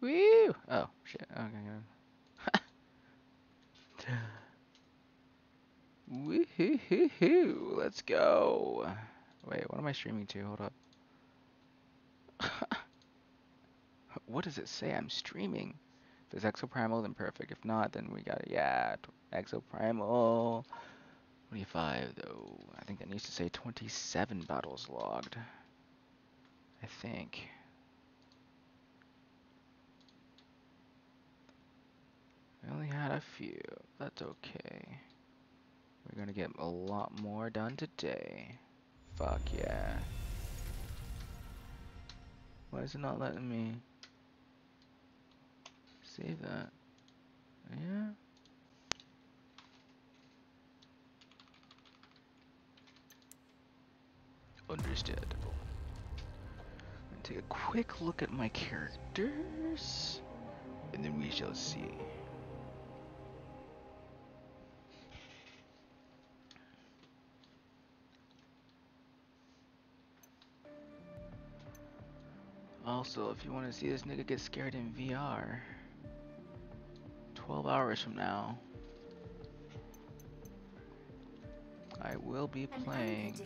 Woo! Oh, shit. Okay, good. Woohoo! Let's go. Wait, what am I streaming to? Hold up. what does it say? I'm streaming. If it's Exoprimal, then perfect. If not, then we got. Yeah, Exoprimal. 25, though. I think that needs to say 27 battles logged. I think. Only had a few. That's okay. We're gonna get a lot more done today. Fuck yeah. Why is it not letting me save that? Yeah. Understandable. Take a quick look at my characters, and then we shall see. Also, if you want to see this nigga get scared in VR, 12 hours from now, I will be playing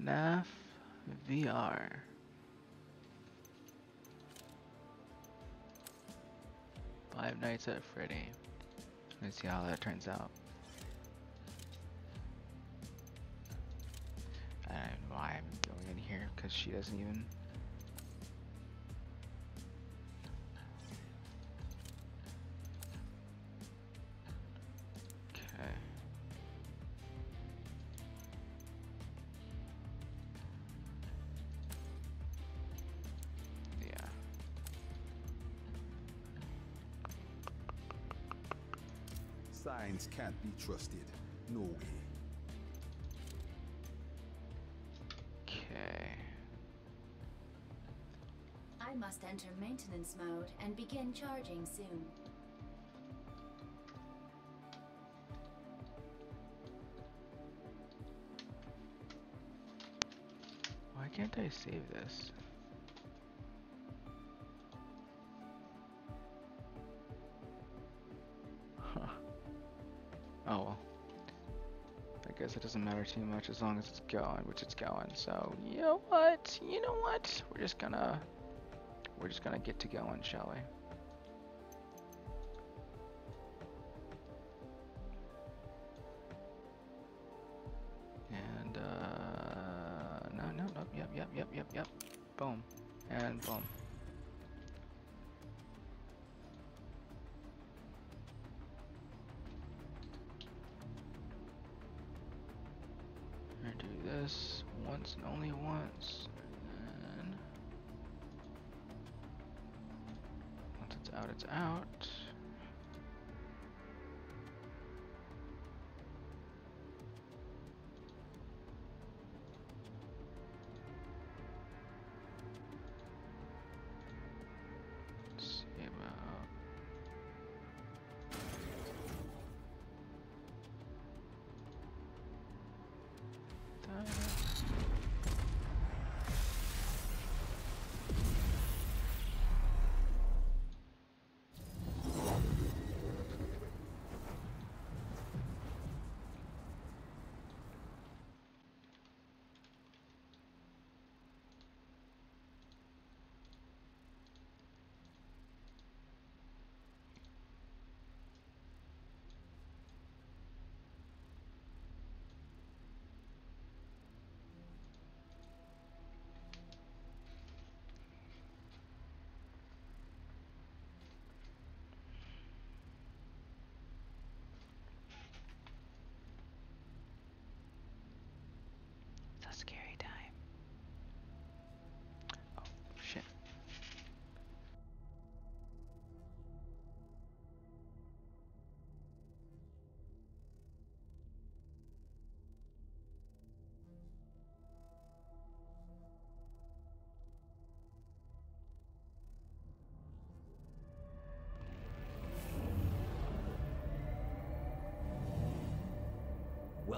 FNAF VR. Five Nights at Freddy. Let's see how that turns out. I'm going in here because she doesn't even. Signs can't be trusted. No way. Enter maintenance mode and begin charging soon. Why can't I save this? Huh. Oh well. I guess it doesn't matter too much as long as it's going, which it's going. So, you know what? You know what? We're just gonna we're just gonna get to going, shall we? And uh no no no yep yep yep yep yep. Boom. And boom.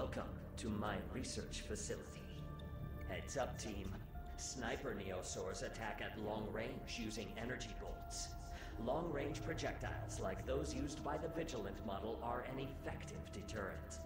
Welcome to my research facility. Heads up, team. Sniper Neosaurs attack at long range using energy bolts. Long range projectiles like those used by the Vigilant model are an effective deterrent.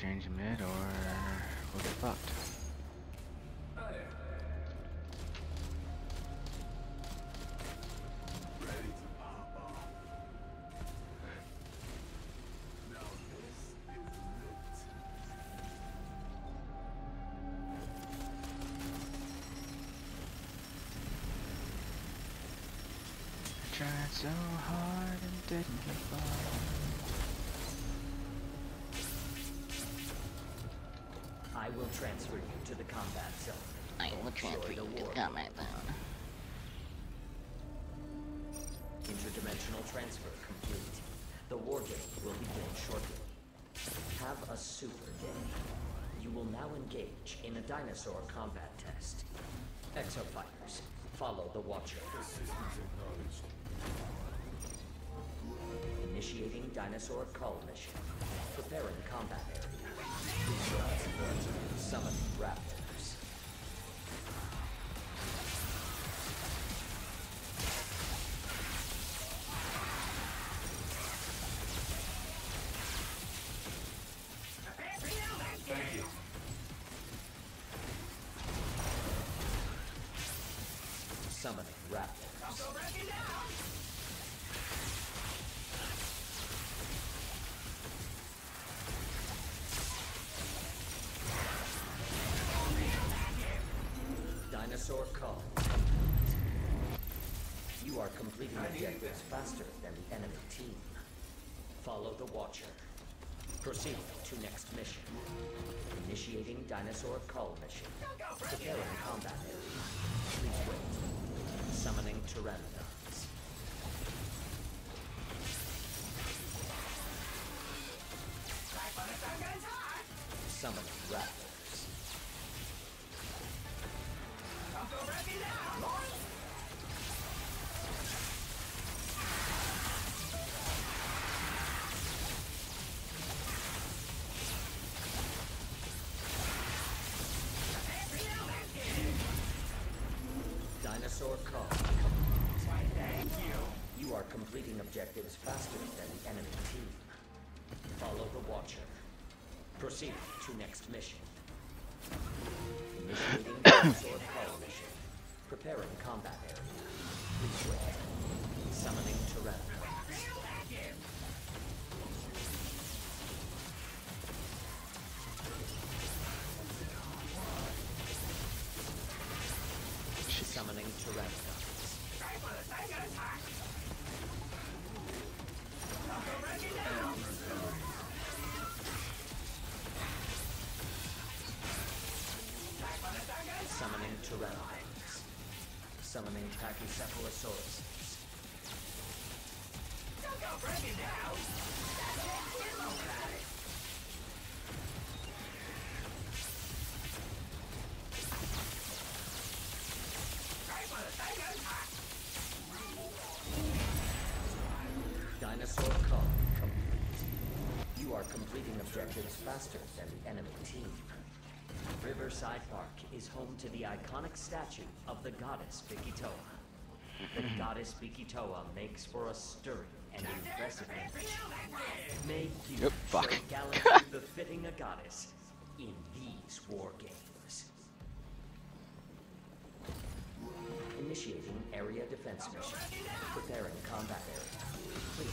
Change mid or we'll get fucked. Tried so hard and didn't get far. Will transfer you to the combat zone. I will transfer you to the combat zone. Interdimensional transfer complete. The war game will begin shortly. Have a super day. You will now engage in a dinosaur combat test. Exofighters, follow the Watcher. Initiating dinosaur cull mission. Preparing combat. Summon raptors. Thank you. Summoning raptors. Objectives faster than the enemy team. Follow the Watcher. Proceed to next mission. Initiating dinosaur cull mission. Preparing combat area. Please wait. Summoning Pteranodons. Summoning completing objectives faster than the enemy team. Follow the Watcher. Proceed to next mission. Initiating mission. Preparing combat area. Summoning Pachycephalosaurus. Dinosaur cull complete. You are completing objectives faster than the enemy team. Riverside Park is home to the iconic statue of the goddess Bikitoa. The goddess Bikitoa makes for a stirring and impressive image. May you Yep, fuck. gallantry befitting a goddess in these war games. Initiating area defense mission. Preparing combat area. Please.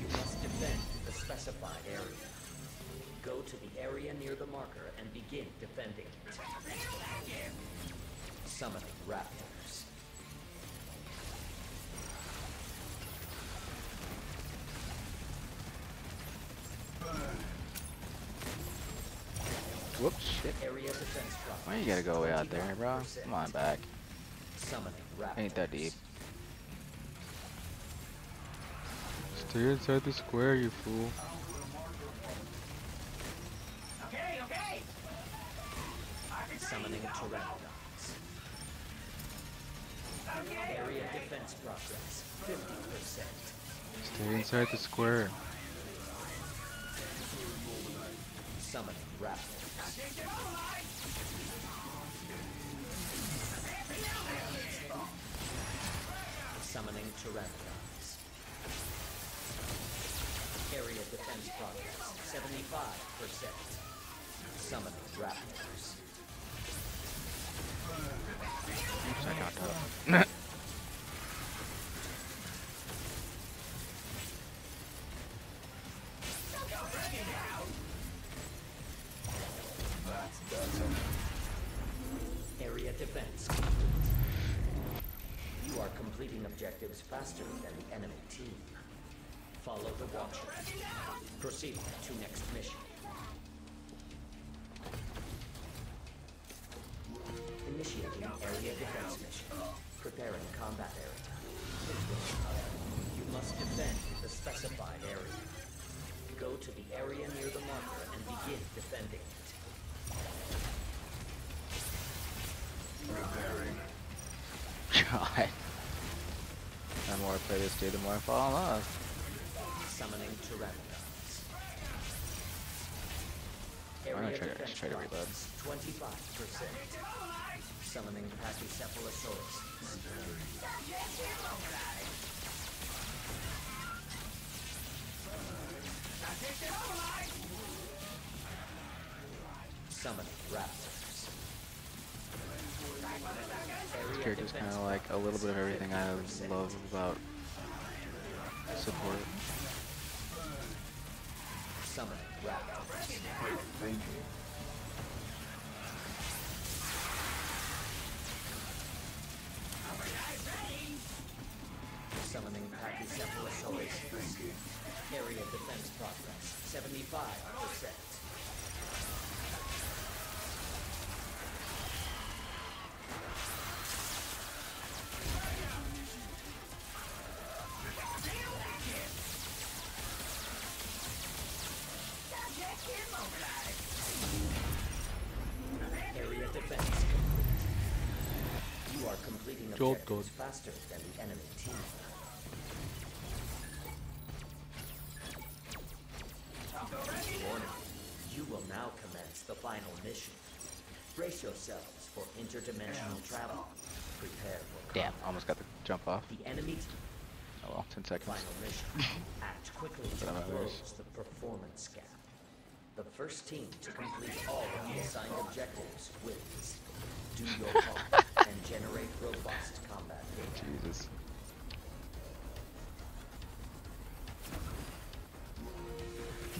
You must defend the specified area area near the marker and begin defending it. Summoning Raptors. Whoops, shit. Why you gotta go way out there, bro? Come on back. Ain't that deep. Stay inside the square, you fool. Summoning pteranodons. Area defense progress. 50%. Stay inside the square. Summoning raptors. Summoning pteranodons. Area defense progress. 75%. Summoning raptors. Oops, I got that. Play this dude, the more I fall in love. Summoning. Why not Area try to- try to reload? 25%. Summoning Pachycephalosaurus. Summoning Raptors. This character's kind of like a little bit of everything I love about support. Are Job objectives faster than the enemy team. Warning. You will now commence the final mission. Brace yourselves for interdimensional travel. Prepare for Damn, almost got the jump off. The enemy team Oh well, 10 seconds. Final mission. Act quickly to But I'm others. close the performance gap. The first team to complete all of the assigned objectives wins. Do your part and generate robust combat data. Jesus.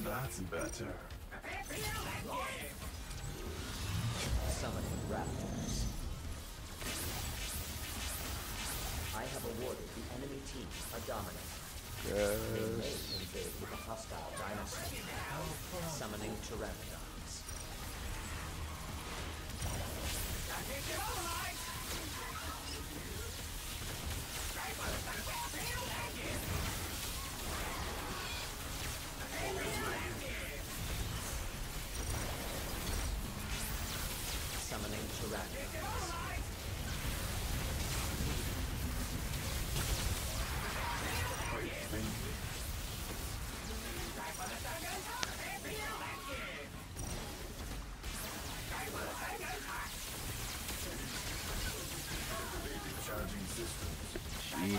That's better. Summoning Raptors. I have awarded the enemy team a dominant. They may Yes. invade with a hostile Summoning Pteranodons. Summoning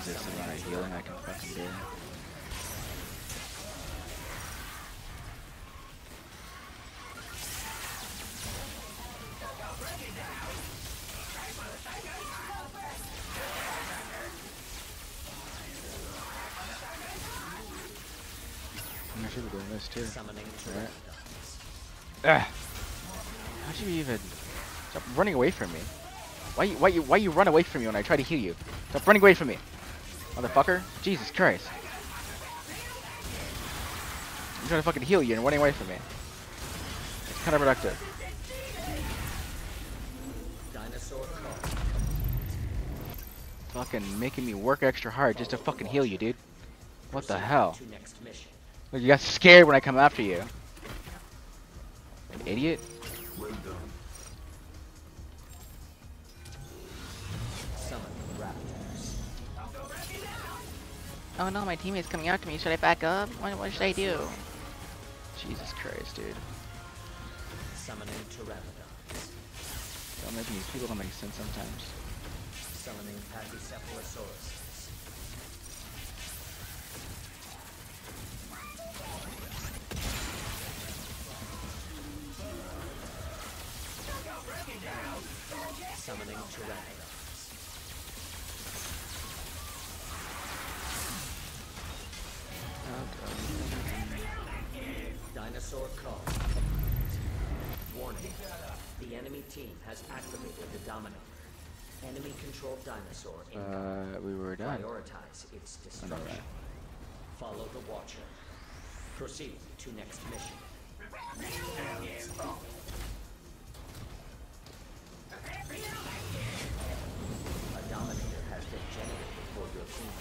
systems. Jesus, the amount of healing I can fucking do. I should be doing this too. Summoning Alright. Pteranodons. Ah. How'd you even stop running away from me? Why you why you why you run away from me when I try to heal you? Stop running away from me, Motherfucker. Jesus Christ. I'm trying to fucking heal you and running away from me. It's kind of counterproductive. Fucking making me work extra hard just to fucking heal you, dude. What the hell? Look, you got scared when I come after you. An idiot? Oh no, my teammate's coming after me. Should I back up? What, what should I do? Jesus Christ, dude. Summoning pteranodons. Don't make these people don't make sense sometimes. Summoning pachycephalosaurus. Summoning pteranodons. Dinosaur cull. Warning. The enemy team has activated the Dominator. Enemy controlled dinosaur in Uh, we were done. Prioritize its destruction. that. Follow the Watcher. Proceed to next mission. A Dominator has been generated for your team.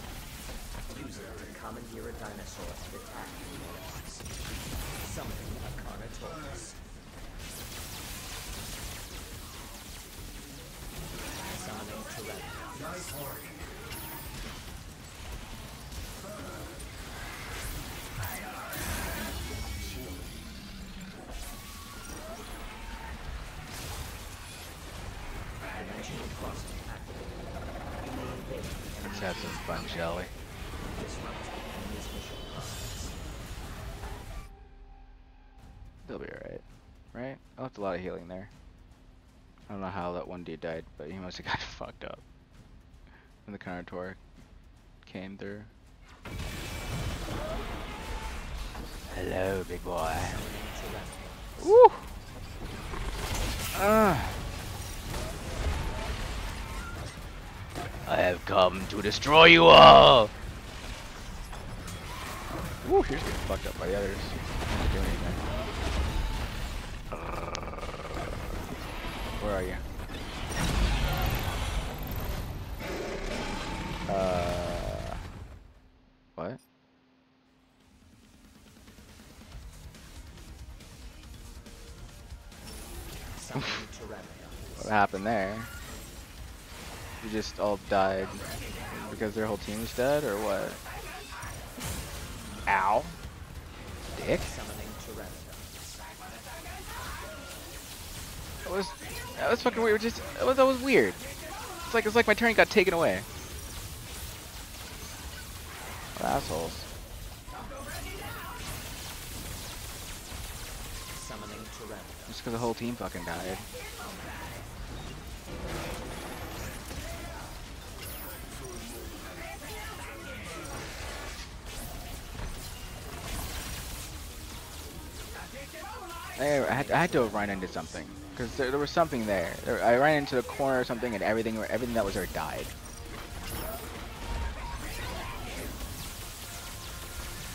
Use it to commandeer a dinosaur and attack Summoning a Carnotaurus. Summoning Tyrannosaurus. Invade the Let's have some fun, shall we? Lot of healing there. I don't know how that one dude died, but he must have got fucked up. When the Carnotaur came through. Hello, big boy. Woo! Ah. I have come to destroy you all! Woo, here's getting fucked up by the others. Where are you? Uh, what? What happened there? You just all died because their whole team was dead, or what? Ow. Dick. That was fucking weird. Just that was, weird. It's like it's like my turn got taken away. What assholes. Just because the whole team fucking died. I, I, had, I had to run into something because there, there was something there. there. I ran into the corner or something, and everything everything that was there died.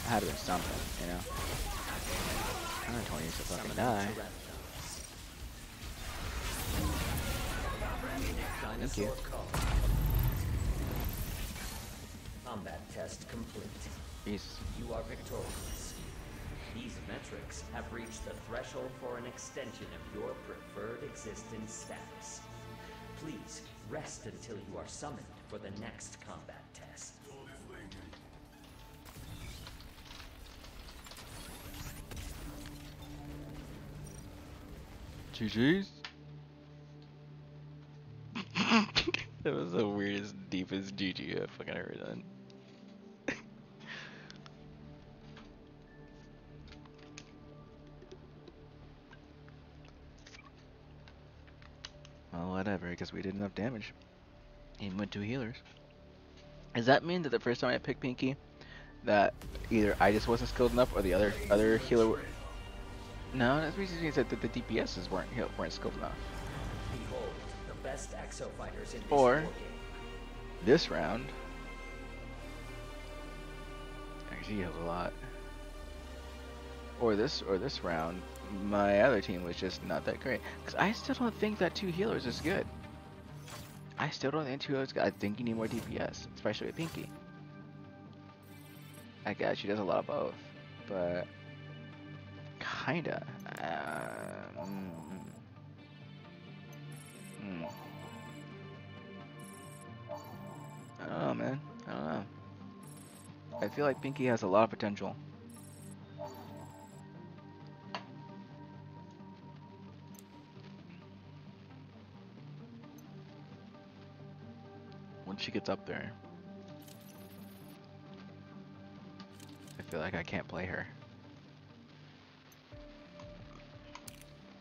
It had to be something, you know. 120 used to fucking die. Thank you. Combat test complete. Peace. You are victorious. These metrics have reached the threshold for an extension of your preferred existence status. Please rest until you are summoned for the next combat test. GG's. that was the weirdest, deepest GG I've fucking ever done. Whatever, because we did enough damage. Even with two healers. Does that mean that the first time I picked Pinky, that either I just wasn't skilled enough or the other other healer? No, that's because he said that the DPSs weren't weren't skilled enough. Behold, the best exo fighters in this Or-. This round, actually healed a lot. Or this or this round, my other team was just not that great. Cause I still don't think that two healers is good. I still don't think 2 healers I think you need more DPS, especially with Pinky. I guess she does a lot of both, but kinda. Uh, mm, mm. I don't know, man. I don't know. I feel like Pinky has a lot of potential. She gets up there, I feel like I can't play her.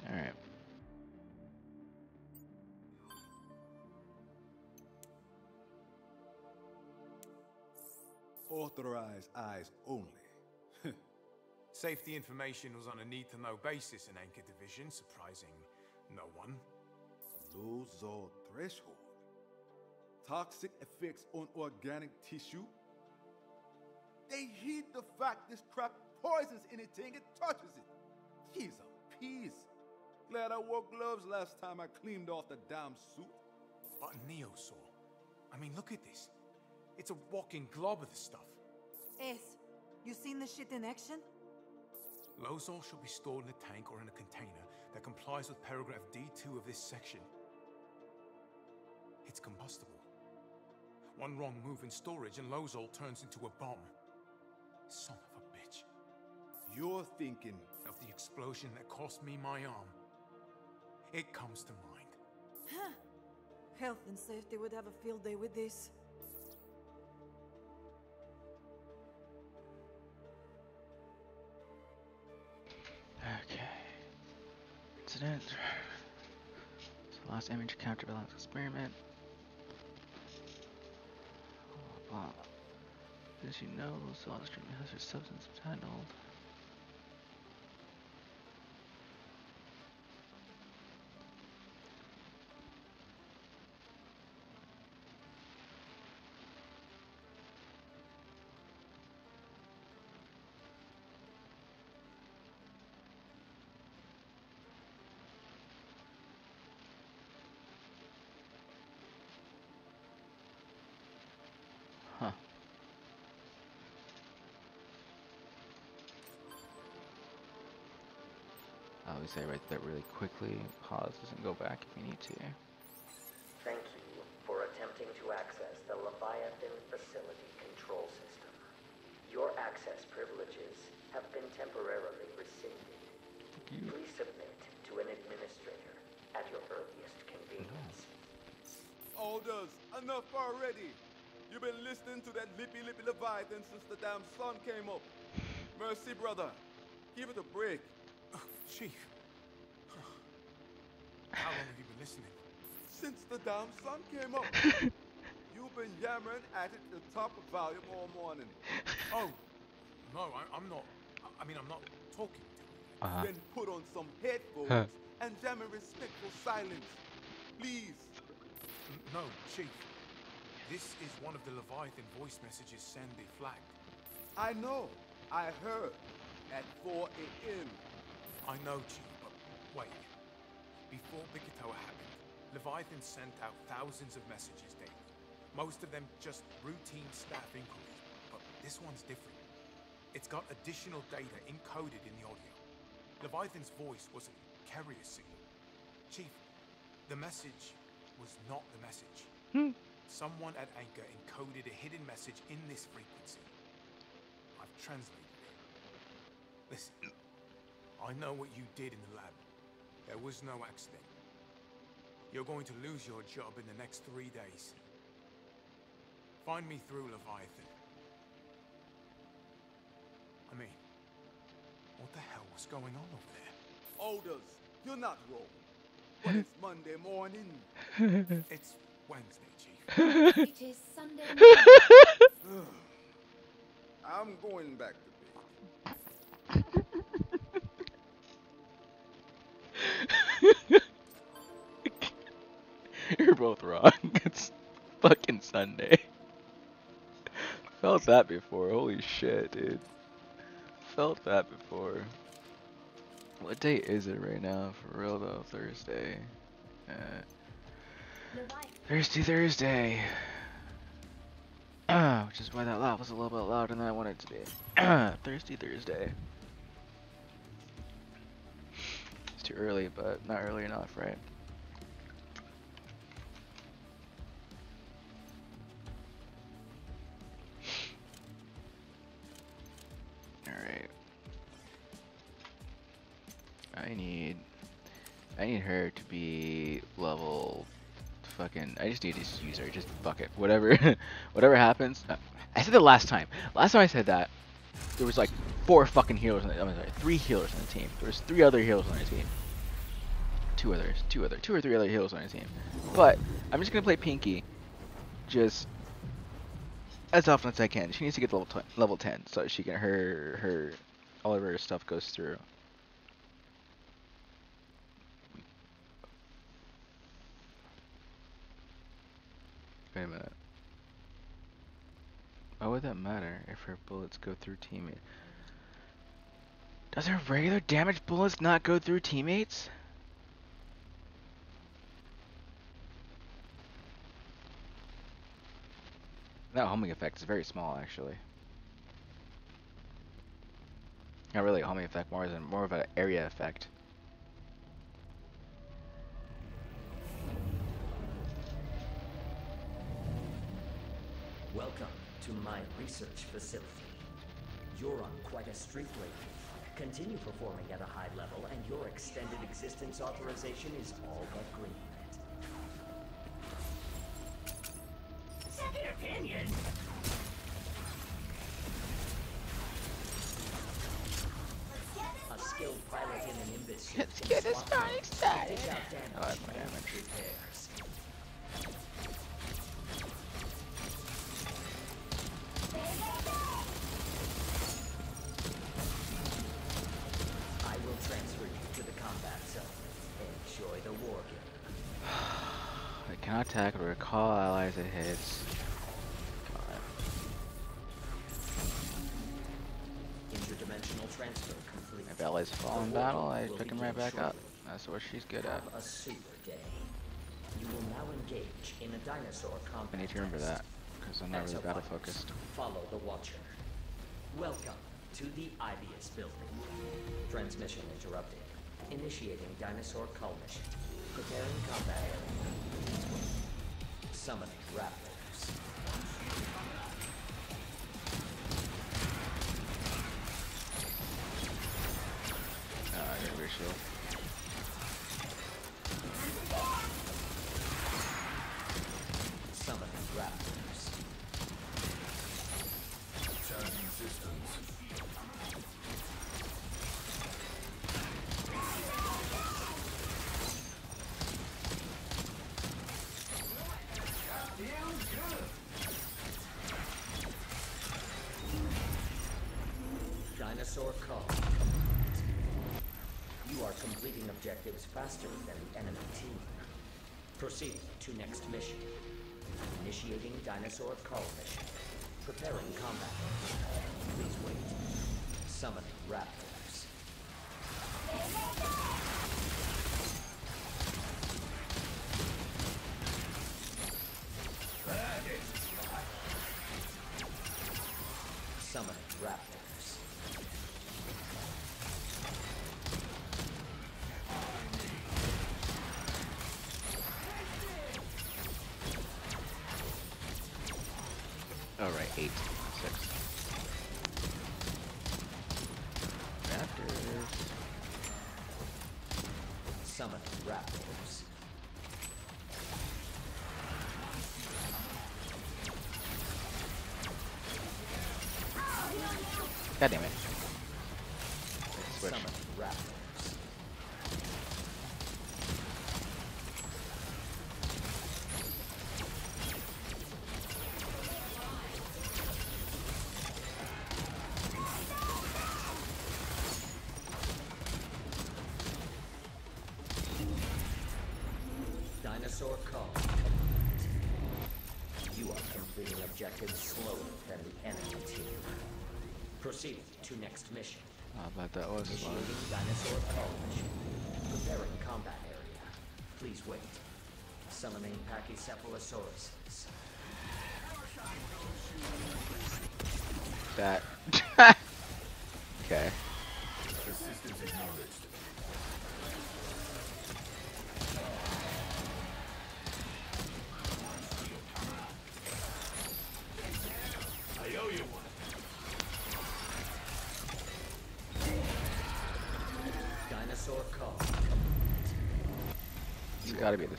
Alright. Authorized eyes only. Safety information was on a need-to-know basis in Anchor Division, surprising no one. Lozor threshold. Toxic effects on organic tissue. They heed the fact this crap poisons anything it touches it. Jeez, a peas. Glad I wore gloves last time I cleaned off the damn suit. But Neosaur. I mean, look at this. It's a walking glob of the stuff. Ace, you seen the shit in action? Lozor should be stored in a tank or in a container that complies with paragraph D2 of this section. It's combustible. One wrong move in storage and Lozol turns into a bomb. Son of a bitch. You're thinking Of the explosion that cost me my arm. It comes to mind. Huh. Health and safety would have a field day with this. Okay. Incident. So last image counterbalance experiment. As you know, stream has a substance entitled. I always say right there really quickly, pause and go back if you need to. Thank you for attempting to access the Leviathan Facility Control System. Your access privileges have been temporarily rescinded. You. Please submit to an administrator at your earliest convenience. Alders, enough already. You've been listening to that lippy lippy Leviathan since the damn sun came up. Mercy, brother. Give it a break. Oh, chief. How long have you been listening? Since the damn sun came up. You've been yammering at it at the top of volume all morning. Oh, no, I, I'm not. I- I mean, I'm not talking to you. Uh-huh. Then put on some headphones and jam in respectful silence. Please. No, Chief. This is one of the Leviathan voice messages Sandy flagged. I know. I heard. At 4 a.m. I know, Chief, but wait. Before Bikitoa happened, Leviathan sent out thousands of messages daily. Most of them just routine staff inquiries, but this one's different. It's got additional data encoded in the audio. Leviathan's voice was a carrier signal. Chief, the message was not the message. Hmm. Someone at Anchor encoded a hidden message in this frequency. I've translated it. Listen, I know what you did in the lab. There was no accident. You're going to lose your job in the next three days. Find me through Leviathan. I mean, what the hell was going on over there? Alders, you're not wrong. But it's Monday morning. It's Wednesday, Chief. It is Sunday morning. I'm going back You're both wrong. It's fucking Sunday. Felt that before. Holy shit, dude. Felt that before. What day is it right now? For real though, Thursday. Uh, Thursday. Uh, which is why that laugh was a little bit louder than I wanted it to be. Thirsty Thursday. Too early, but not early enough, right? Alright. I need I need her to be level fucking I just need to use her, just fuck it. Whatever whatever happens. I said the last time. Last time I said that there was like four fucking healers on the, I'm sorry, three healers on the team. There's three other healers on the team. Two others, two other, two or three other healers on the team. But I'm just gonna play Pinky, just as often as I can. She needs to get to level level 10 so she can her her all of her stuff goes through. Wait a minute. Why would that matter if her bullets go through teammate? Does her regular damage bullets not go through teammates? That homing effect is very small, actually. Not really a homing effect, more than more of an area effect. Welcome to my research facility. You're on quite a streak lately. Continue performing at a high level, and your extended existence authorization is all but green. Second opinion. A skilled pilot in an Nimbus Let's get this started. dish out I damage like my damage. Attack or recall allies it hits. God. Interdimensional transfer complete. If allies fall in battle, I pick begin right back up. That's what she's good at. A super day. You will now engage in a dinosaur combat. I need to remember that, because I'm not really battle focused. Follow the Watcher. Welcome to the Aibius building. Transmission interrupted. Initiating dinosaur cull mission. Preparing combat area. Summoning raptors. Dinosaur cull. You are completing objectives faster than the enemy team. Proceed to next mission. Initiating dinosaur cull mission. Preparing combat. Please wait. Summoning raptors. God damn it. But that was dinosaur cull. Preparing combat area. Please wait. Summoning Pachycephalosauruses. That.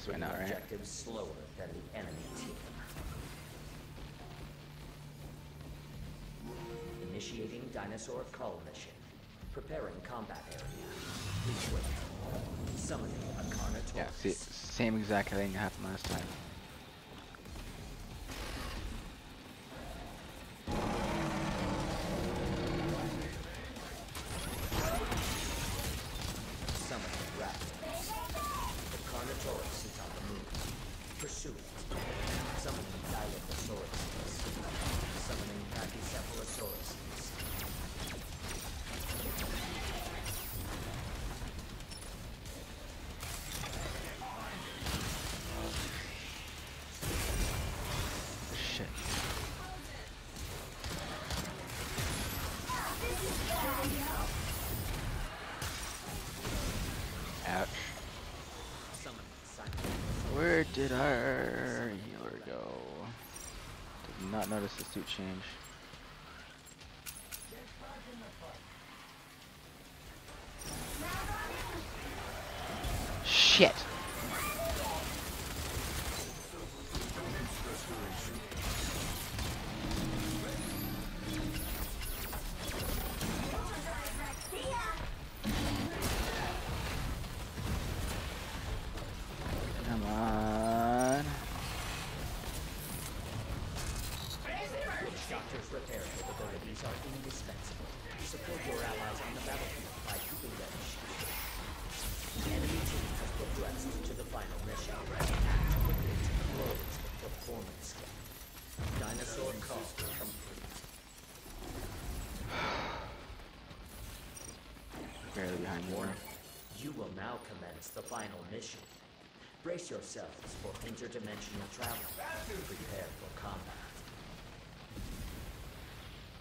This way now, right? Slower than the enemy team. Initiating dinosaur cull mission. Preparing combat area. Please wait. Summoning a Carnotaurus. Yeah, see, same exact thing happened last time. Shit. Ouch. Where did our healer go? Did not notice the suit change. Travel. Prepare for combat.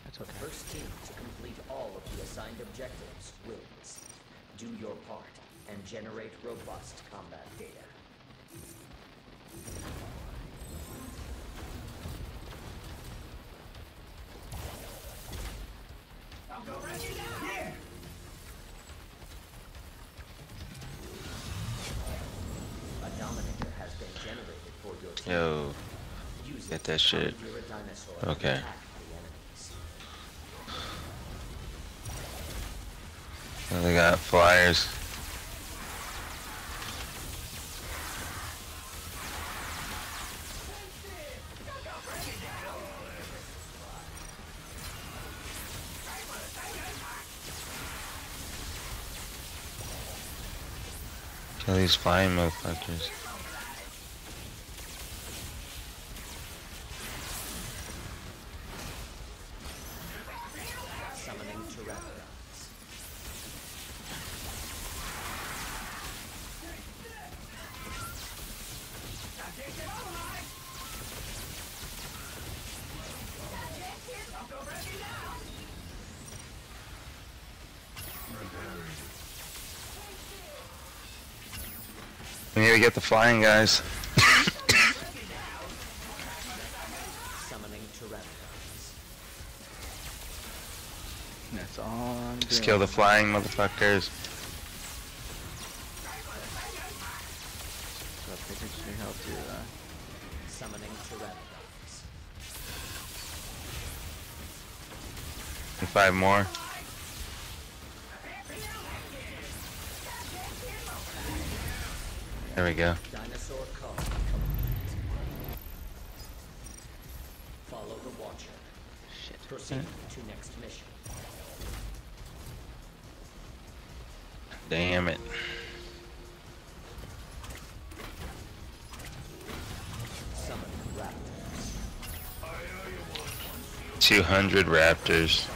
That's okay. first team to complete all of the assigned objectives wins. Do your part and generate robust combat data. Yo, get that shit. and Okay. attack they got flyers. Kill these flying motherfuckers. Flying guys. That's all I'm Just kill the flying motherfuckers. So pay attention to your health too, uh, Summoning Pteranodons. And five more. There we go. Dinosaur cull complete. Follow the Watcher. Shit. Proceed to next mission. Damn it. Summon Raptors. 200 raptors.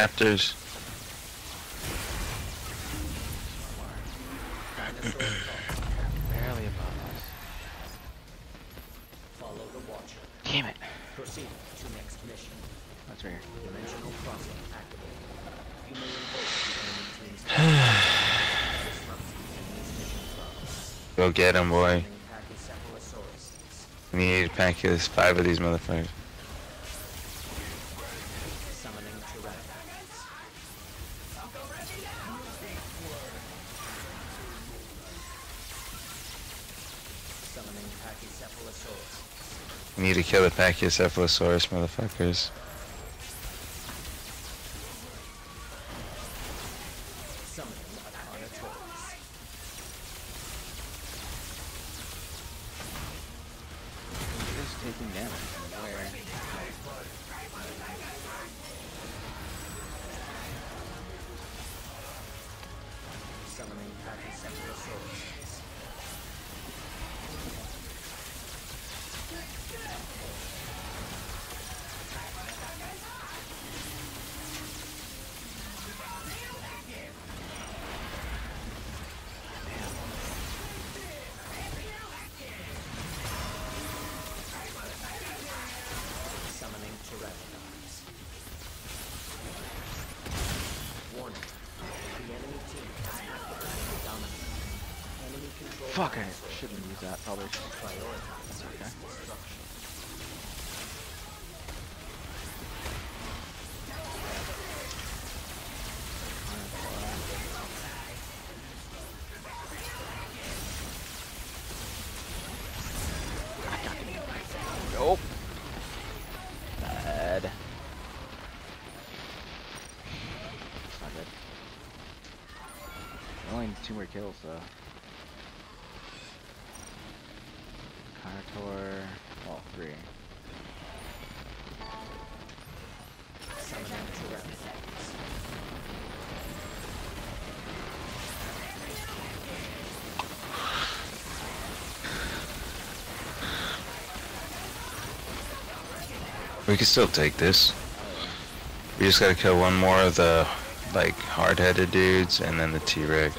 Raptors? Barely above us. Follow the Watcher. Damn it. Proceed to next mission. That's right here. Dimensional crossing activated. You may invoke the enemy team's disrupt the enemy's mission flow. Go get him, boy. We need to pack five of these motherfuckers. Kill the Pachycephalosaurus motherfuckers. Carnotaur. Well, three. We can still take this. We just gotta kill one more of the, like, hard-headed dudes, and then the T-Rex.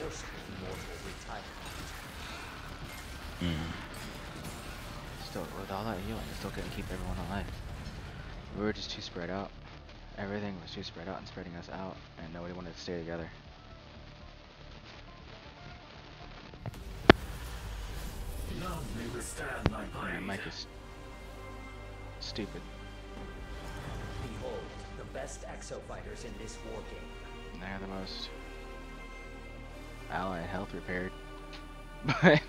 Forcible mortal retirement. Mm. Still, with all that healing, I still couldn't keep everyone alive. We were just too spread out. Everything was too spread out and spreading us out, and nobody wanted to stay together. Yeah, Mike is stupid. Best exo fighters in this war game. They're the most allied health repaired. But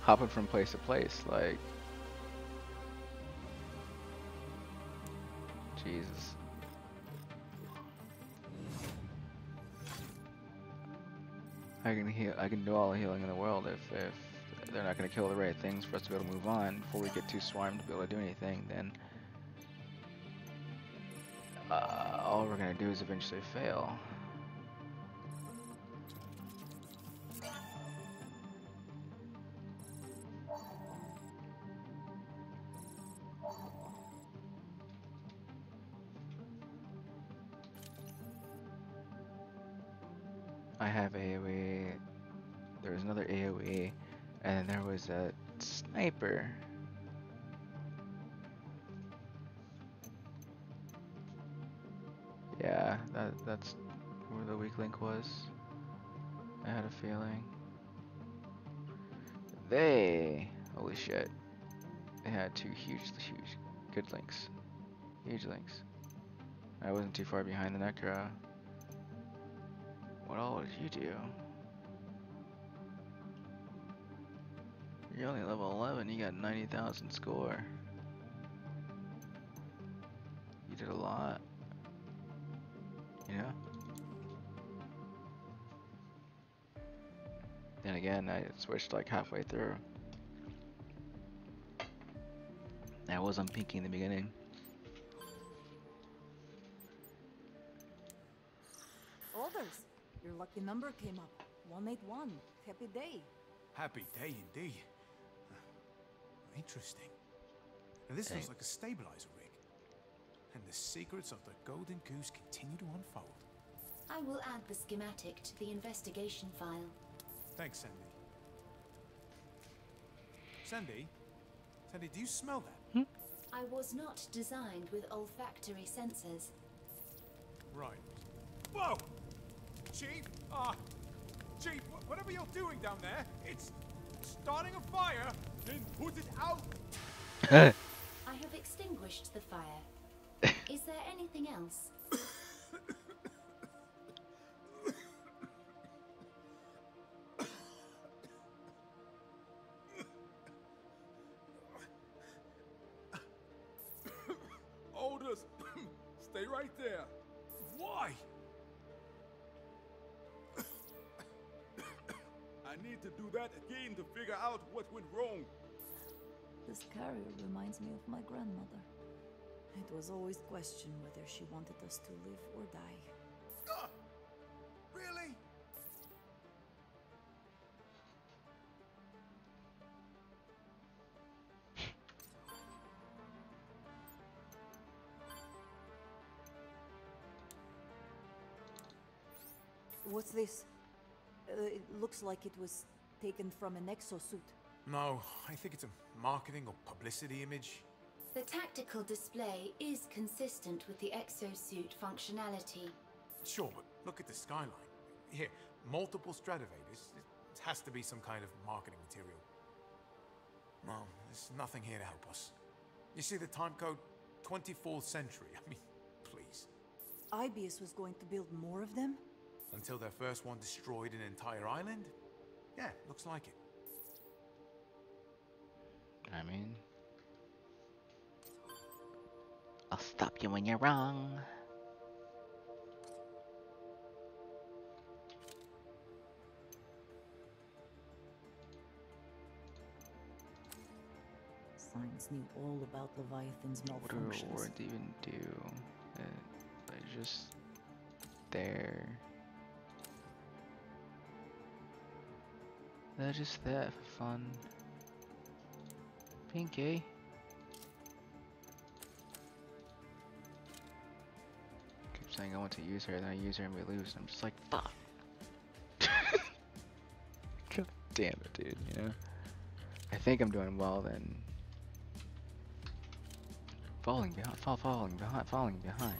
hopping from place to place, like Jesus. I can heal I can do all the healing in the world if if they're not gonna kill the right things for us to be able to move on before we get too swarmed to be able to do anything, then uh, all we're gonna do is eventually fail. I have AoE. There was another AoE, and then there was a sniper. Weak link was. I had a feeling. They, holy shit, they had two huge, huge, good links, huge links. I wasn't too far behind the Necro. What all did you do? You're only level 11, you got 90,000 score. You did a lot. You know? Then again, I switched like halfway through. I was on pinky in the beginning. Orders. Your lucky number came up. 181. Happy day. Happy day indeed. Interesting. Now this looks like a stabilizer rig. And the secrets of the Golden Goose continue to unfold. I will add the schematic to the investigation file. Thanks, Sandy. Sandy? Sandy, do you smell that? I was not designed with olfactory sensors. Right. Whoa! Chief, uh, Chief, wh- whatever you're doing down there, it's starting a fire. Then put it out! I have extinguished the fire. Is there anything else? Of my grandmother. It was always questioned whether she wanted us to live or die. Ah! Really? What's this? Uh, it looks like it was taken from an exosuit. No, I think it's a marketing or publicity image. The tactical display is consistent with the exosuit functionality. Sure, but look at the skyline. Here, multiple Stratovators. It has to be some kind of marketing material. No, there's nothing here to help us. You see the time code? 24th century. I mean, please. Aibius was going to build more of them? Until their first one destroyed an entire island? Yeah, looks like it. I mean, I'll stop you when you're wrong. Science knew all about Leviathan's What do malfunctions. even do? Uh, They're just there. They're just there for fun. Pinky. Saying I want to use her, then I use her and we lose. And I'm just like, fuck. God damn it, dude, you know? I think I'm doing well then. Falling behind, fall, falling behind, falling behind.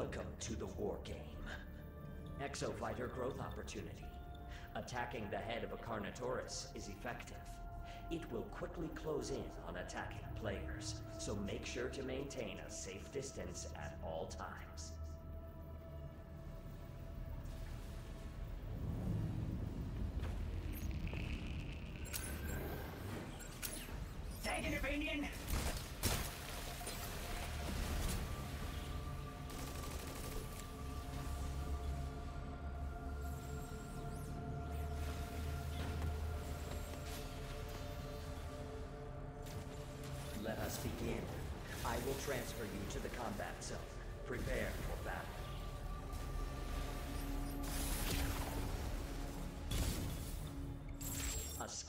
Welcome to the war game. Exofighter growth opportunity. Attacking the head of a Carnotaurus is effective. It will quickly close in on attacking players, so make sure to maintain a safe distance at all times.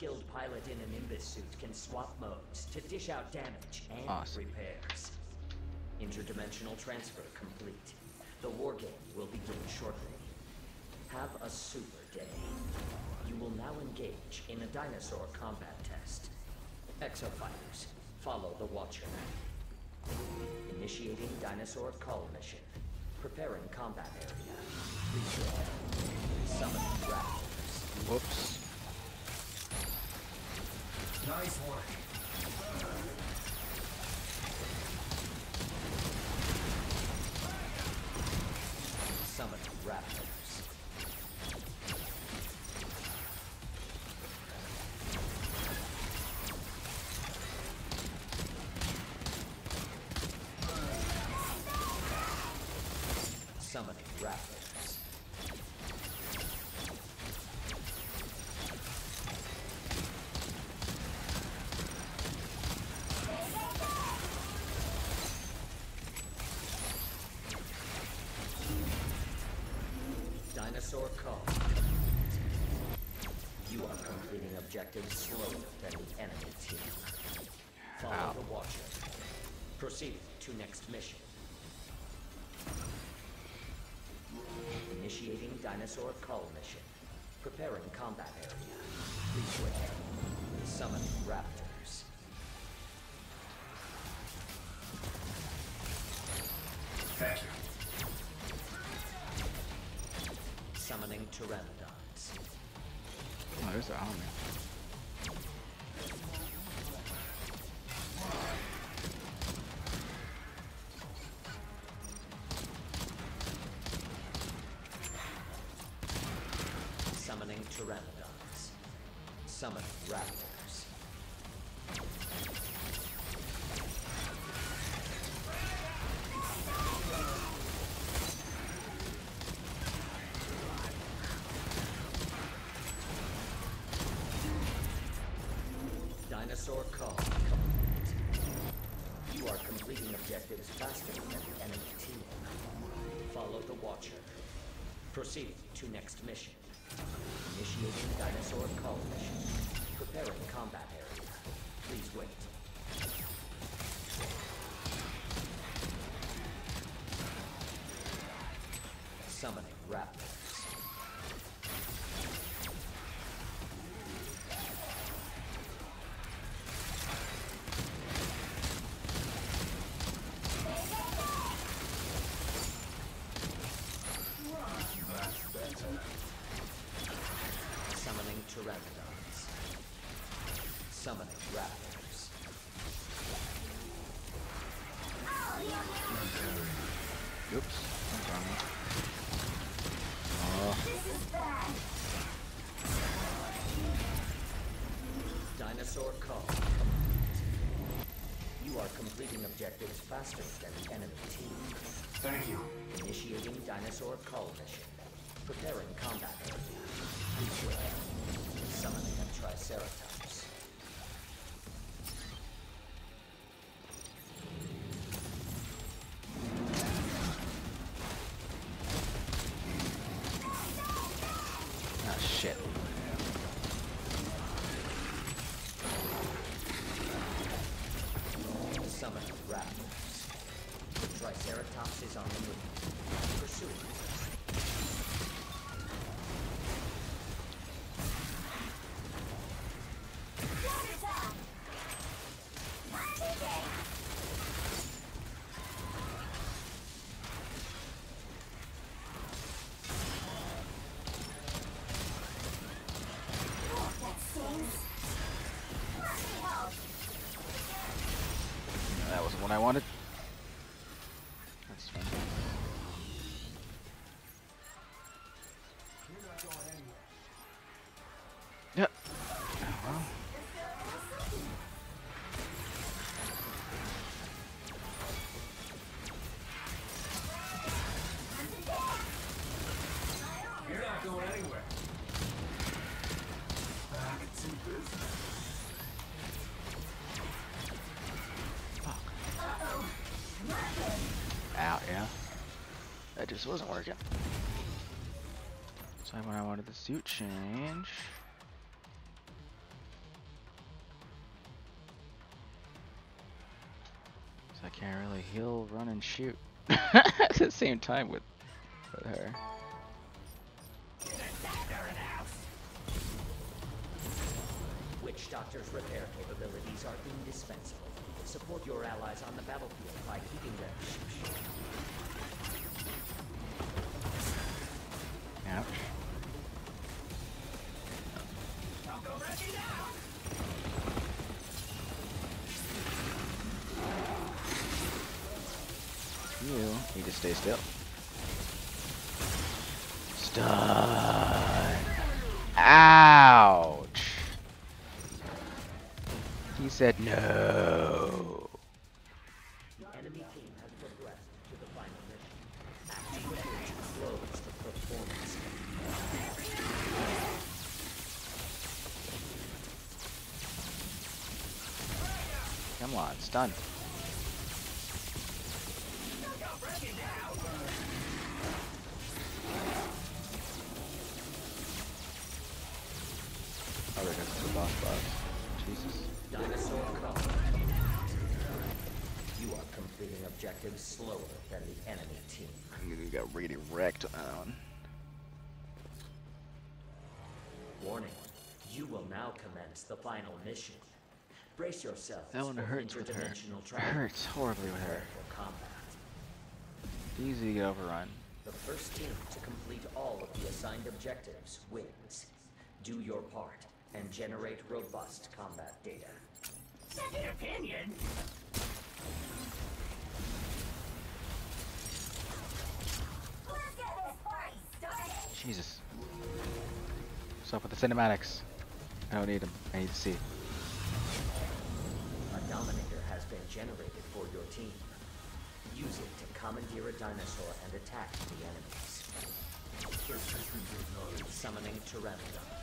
Skilled pilot in an Nimbus suit can swap modes to dish out damage and Awesome. repairs. Interdimensional transfer complete. The war game will begin shortly. Have a super day. You will now engage in a dinosaur combat test. Exofighters, follow the Watcher. Initiating dinosaur cull mission. Preparing combat area. Wait. Summoning raptors. Whoops. Nice work. Objectives slower than the enemy team. Follow Ow. the Watcher. Proceed to next mission. Initiating dinosaur cull mission. Preparing combat area. Wait. Summoning raptors. Thank you. Summoning pteranodons. Oh, there's the army. Summoning raptors. Dinosaur cull. You are completing objectives faster than the enemy team. Follow the Watcher. Proceed to next mission. Initiating dinosaur cull mission. Preparing combat area. Please wait. Faster than enemy team. Thank you. Initiating dinosaur cull mission. Preparing combat wanted. Just wasn't working. So when I wanted the suit change. So I can't really heal, run, and shoot at the same time with You to stay still. Stun. Ouch. He said no. Now the final mission. Brace yourselves That one hurts with her. interdimensional. Hurts horribly with her. Easy overrun. The first team to complete all of the assigned objectives wins. Do your part and generate robust combat data. Second opinion? Let's get this party started. Jesus. What's up with the cinematics? I don't need them. I need to see. A Dominator has been generated for your team. Use it to commandeer a dinosaur and attack the enemies. Summoning Pteranodons.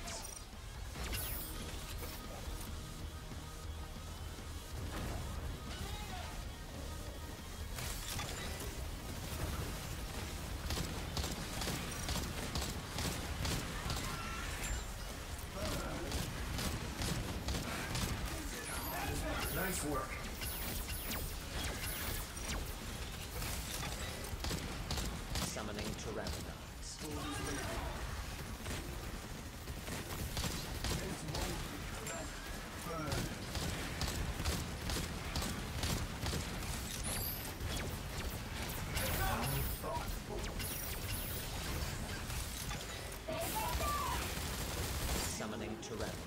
Summoning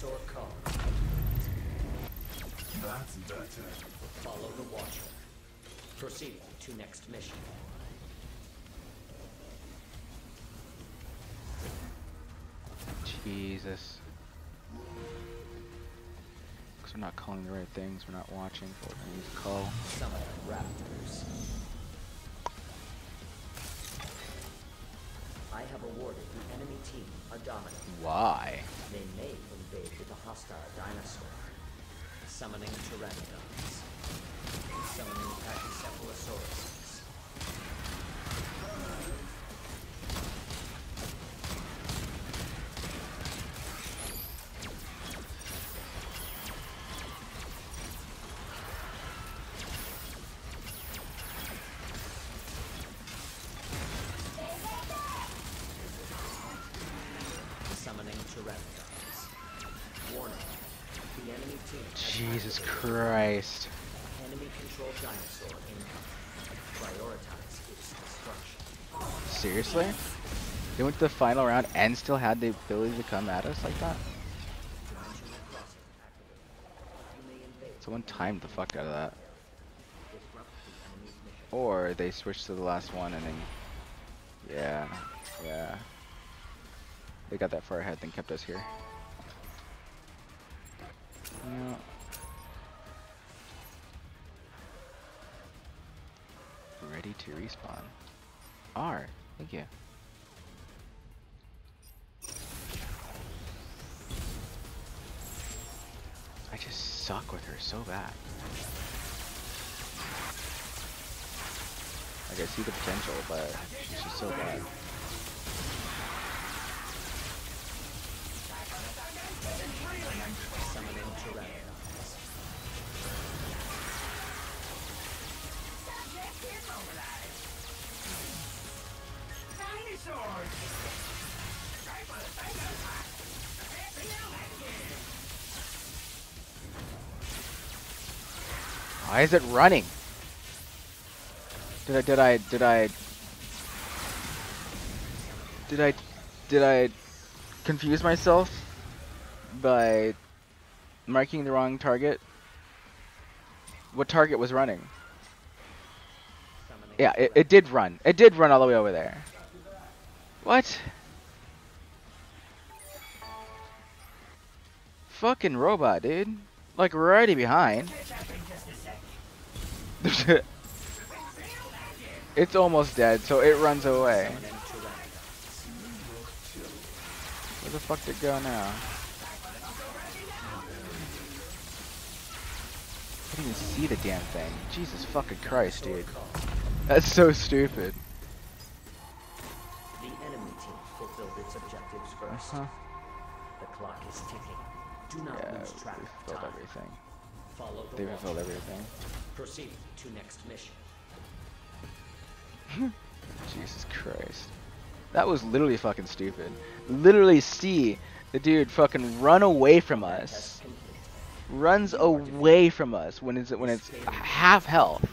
Dinosaur Cull. That's better. Follow the Watcher. Proceed to next mission. Jesus. Because we're not calling the right things. We're not watching for what we need to call. Summon raptors. The enemy team a dominant. Why? They may invade with a hostile dinosaur. Summoning pteranodons. Summoning Pachycephalosauruses. Christ. Enemy-controlled dinosaur incoming. Prioritize its destruction. Seriously? They went to the final round and still had the ability to come at us like that? Dimensional crossing activated. You may invade. Someone timed the fuck out of that. Disrupt the enemy's mission. Or they switched to the last one and then... Yeah, yeah. They got that far ahead and kept us here. Respawn. R, thank you. I just suck with her so bad. Like I see the potential, but she's just so bad. Why is it running? Did I did I did I did I did I confuse myself by marking the wrong target? What target was running? Yeah, it, it did run. It did run all the way over there. What? Fucking robot, dude. Like already behind. it's almost dead, so it runs away. Where the fuck did it go now? I didn't even see the damn thing. Jesus fucking Christ, dude. That's so stupid. Objectives first. Uh-huh. The clock is ticking. Do not Yeah, lose track we of filled time. everything. Follow the They launch fulfilled everything. Proceed to next mission. Jesus Christ. That was literally fucking stupid. Literally see the dude fucking run away from us. Runs away from us when it's when it's half health.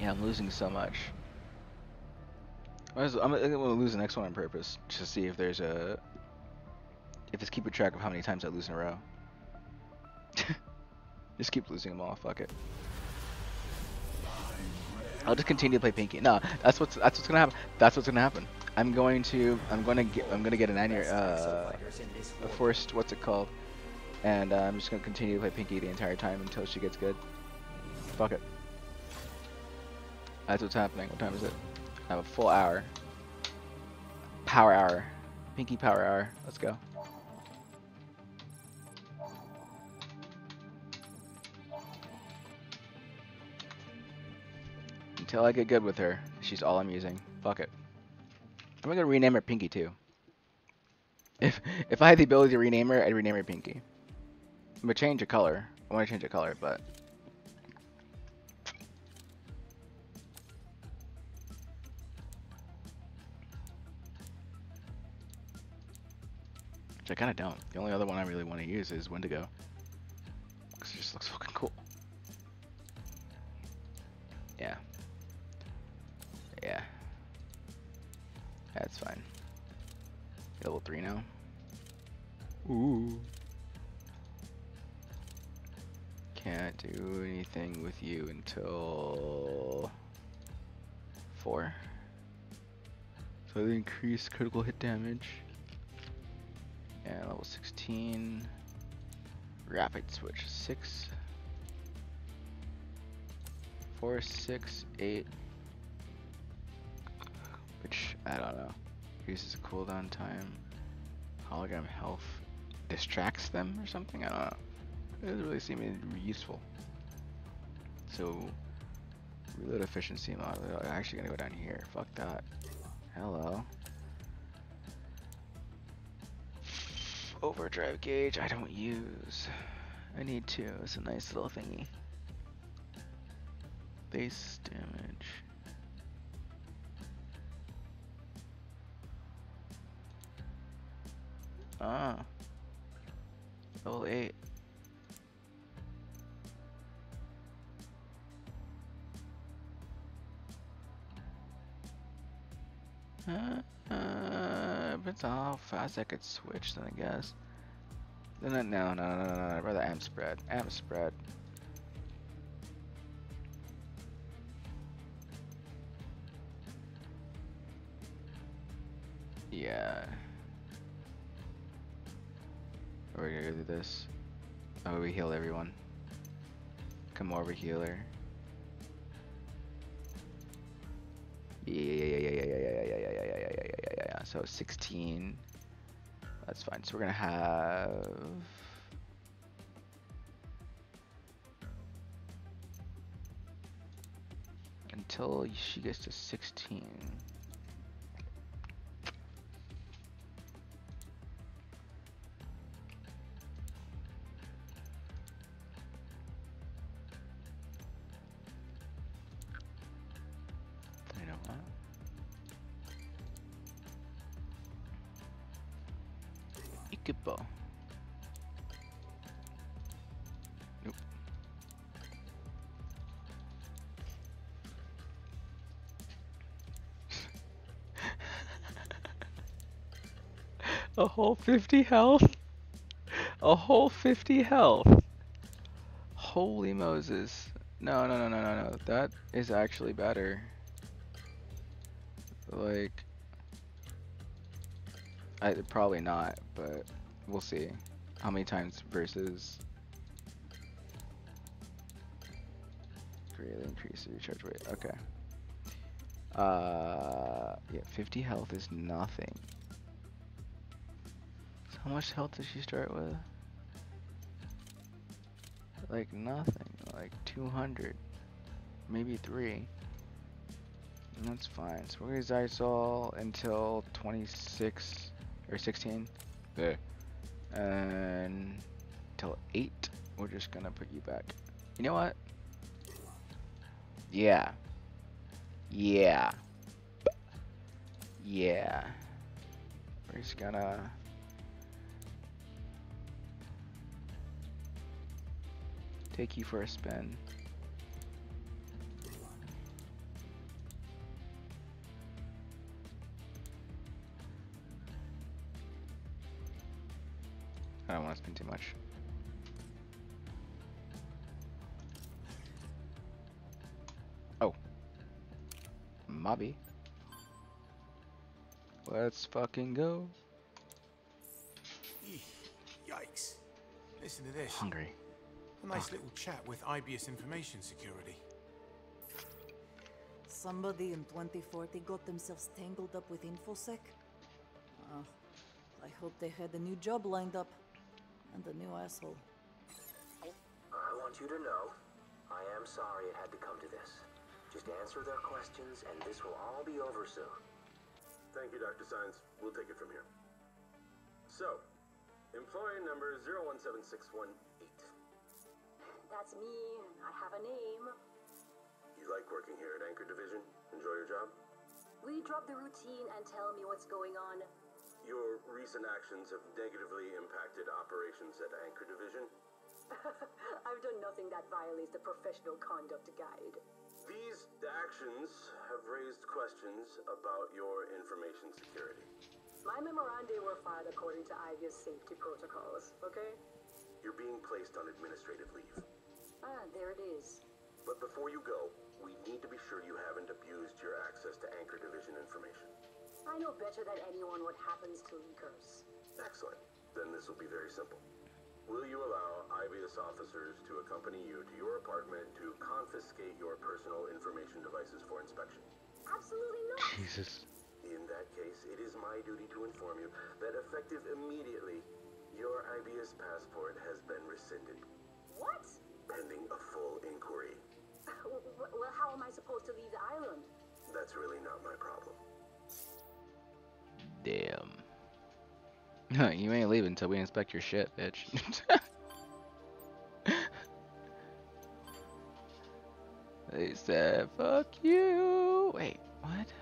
Yeah, I'm losing so much. I'm, gonna lose the next one on purpose just to see if there's a if it's keeping track of how many times I lose in a row. just keep losing them all. Fuck it. I'll just continue to play Pinky. No, that's what's that's what's gonna happen. That's what's gonna happen. I'm going to I'm gonna get I'm gonna get an annual uh a forced what's it called, and uh, I'm just gonna continue to play Pinky the entire time until she gets good. Fuck it. That's what's happening. What time is it? I have a full hour. Power hour. Pinky power hour. Let's go. Until I get good with her, she's all I'm using. Fuck it. I'm gonna rename her Pinky too. If if I had the ability to rename her, I'd rename her Pinky. I'm gonna change the color. I want to change the color, but which I kind of don't. The only other one I really want to use is Wendigo, because it just looks fucking cool. Yeah. Yeah. That's fine. Level 3 now. Ooh. Can't do anything with you until four. So the increased critical hit damage. And level 16. Rapid switch six. Four, six, eight. Which I don't know. Uses cooldown time. Hologram health distracts them or something. I don't know. It doesn't really seem useful. So reload efficiency model. I'm actually gonna go down here. Fuck that. Hello. Overdrive gauge I don't use. I need to. It's a nice little thingy. Base damage. Ah. Level 8. Uh, uh, depends on how fast I could switch then I guess. No, no, no, no, no, no, I'd rather amp spread. Amp spread. Yeah. We're gonna do this. Oh, we heal everyone. Come over, healer. Yeah, yeah, yeah, yeah, yeah, yeah, yeah, yeah, yeah, So 16. That's fine. So we're gonna have. Until she gets to 16. Whole 50 health? A whole 50 health? Holy Moses. No, no, no, no, no, no. That is actually better. Like, I probably not, but we'll see. How many times versus greatly increase the recharge rate. Okay. Uh, yeah, 50 health is nothing. How much health does she start with? Like nothing. Like 200. Maybe three. That's fine. So we're gonna Zysol until 26 or 16. There. And until 8, we're just gonna put you back. You know what? Yeah. Yeah. Yeah. We're just gonna take you for a spin. I don't want to spend too much. Oh. Mobby. Let's fucking go. Yikes. Listen to this. Hungry. A nice little chat with Aibius Information Security. Somebody in 2040 got themselves tangled up with InfoSec? Uh, I hope they had a new job lined up. And a new asshole. I want you to know, I am sorry it had to come to this. Just answer their questions, and this will all be over soon. Thank you, Dr. Science. We'll take it from here. So, employee number 017618. That's me, and I have a name. You like working here at Anchor Division? Enjoy your job? We drop the routine and tell me what's going on. Your recent actions have negatively impacted operations at Anchor Division. I've done nothing that violates the professional conduct guide. These actions have raised questions about your information security. My memoranda were filed according to Aibius's safety protocols, okay? You're being placed on administrative leave. Ah, there it is. But before you go, we need to be sure you haven't abused your access to Anchor Division information. I know better than anyone what happens to leakers. Excellent. Then this will be very simple. Will you allow Aibius officers to accompany you to your apartment to confiscate your personal information devices for inspection? Absolutely not. Jesus. In that case, it is my duty to inform you that effective immediately, your Aibius passport has been rescinded, What? Pending a full inquiry. W- w- Well, how am I supposed to leave the island? That's really not my problem. Damn. you ain't leaving until we inspect your shit, bitch. they said, fuck you. Wait, what?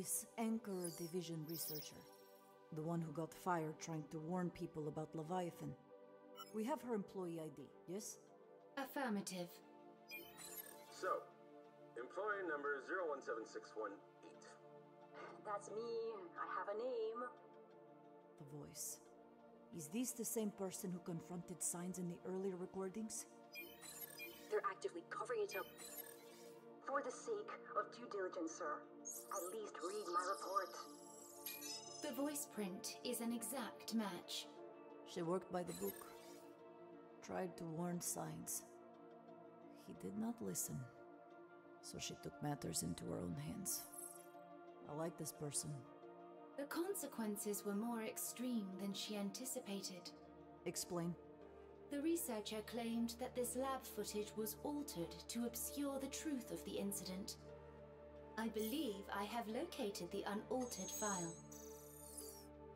This Anchor Division researcher, the one who got fired trying to warn people about Leviathan. We have her employee ID, yes? Affirmative. So, employee number 017618. That's me. I have a name. The voice. Is this the same person who confronted signs in the earlier recordings? They're actively covering it up. For the sake of due diligence, sir, at least read my report. The voice print is an exact match. She worked by the book. Tried to warn signs. He did not listen. So she took matters into her own hands. I like this person. The consequences were more extreme than she anticipated. Explain. The researcher claimed that this lab footage was altered to obscure the truth of the incident. I believe I have located the unaltered file.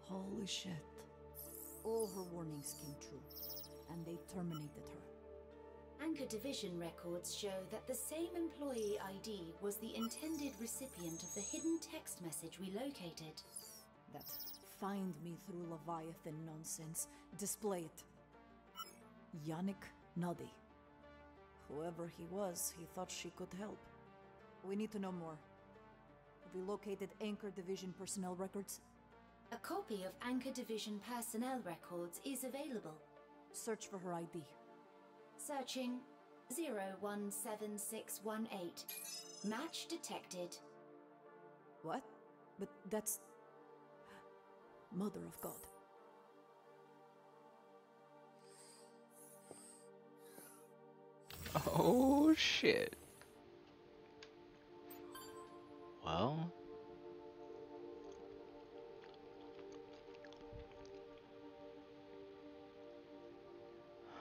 Holy shit. All her warnings came true, and they terminated her. Anchor Division records show that the same employee ID was the intended recipient of the hidden text message we located. That find me through Leviathan nonsense. Display it. Yannick Nuddy. Whoever he was, he thought she could help. We need to know more. Have we located Anchor Division personnel records? A copy of Anchor Division personnel records is available. Search for her ID. Searching 017618. Match detected. What? But that's. Mother of God. Oh shit. Well.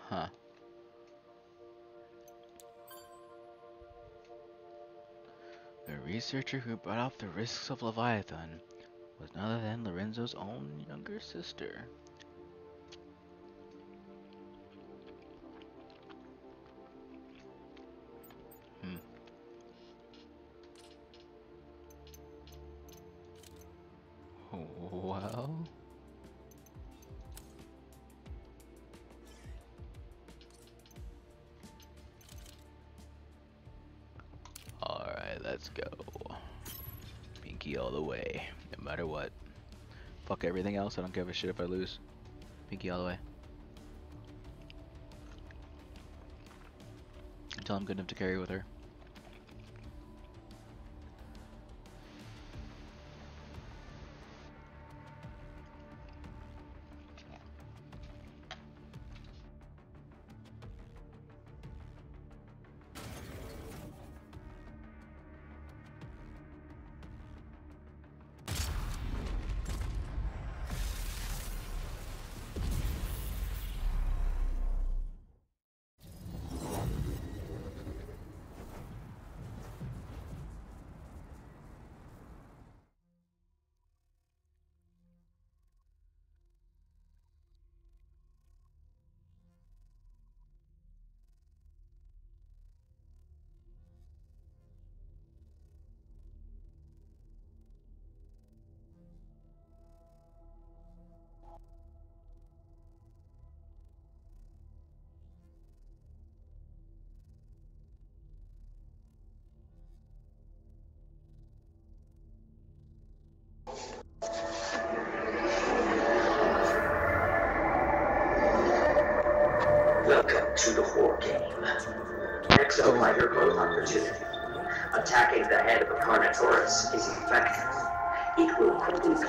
Huh. The researcher who brought out the risks of Leviathan was none other than Lorenzo's own younger sister. Go. Pinky all the way, no matter what. Fuck everything else, I don't give a shit if I lose. Pinky all the way. Until I'm good enough to carry with her.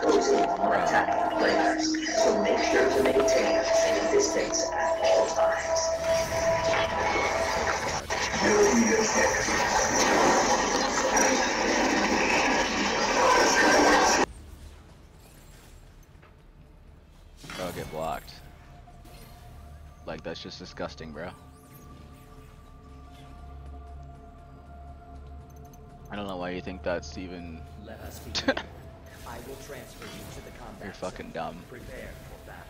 Close on attacking players, so make sure to maintain a safe distance at all times. Bro, get blocked. Like, that's just disgusting, bro. I don't know why you think that's even... Let us begin. I will transfer you to the combat You're fucking dumb. Prepare for battle.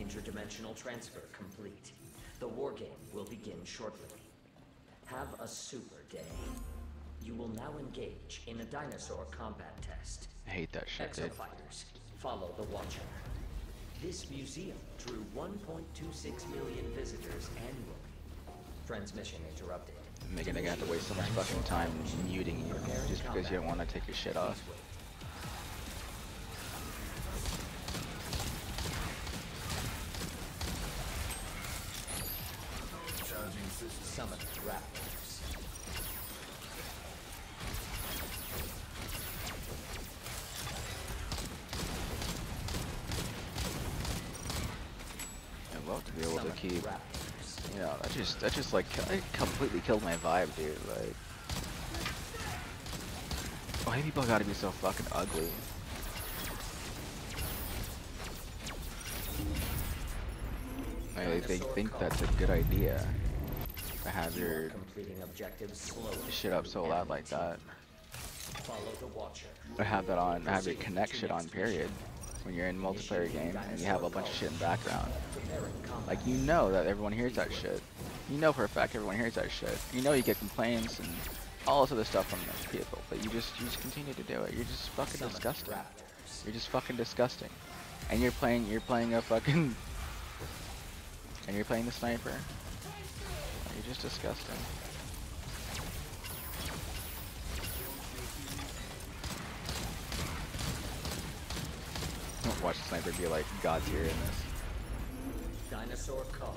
Interdimensional transfer complete. The war game will begin shortly. Have a super day. You will now engage in a dinosaur combat test. I hate that shit, dude. Exofighters, follow the Watcher. This museum drew 1.26 million visitors annually. Transmission interrupted. Making a guy have to waste so much fucking time muting you just because you don't want to take your shit off. That just, like, it completely killed my vibe, dude, like... Why people gotta be so fucking ugly? Like, they think that's a good idea. To have your shit up so loud like that. Or have that on, have your connection on period. When you're in multiplayer game and you have a bunch of shit in the background. Like you know that everyone hears that shit. You know for a fact everyone hears that shit. You know you get complaints and all this other stuff from people, but you just you just continue to do it. You're just fucking disgusting. You're just fucking disgusting. And you're playing you're playing a fucking and you're playing the sniper. You're just disgusting. Don't watch the sniper be like god tier in this. Dinosaur cull.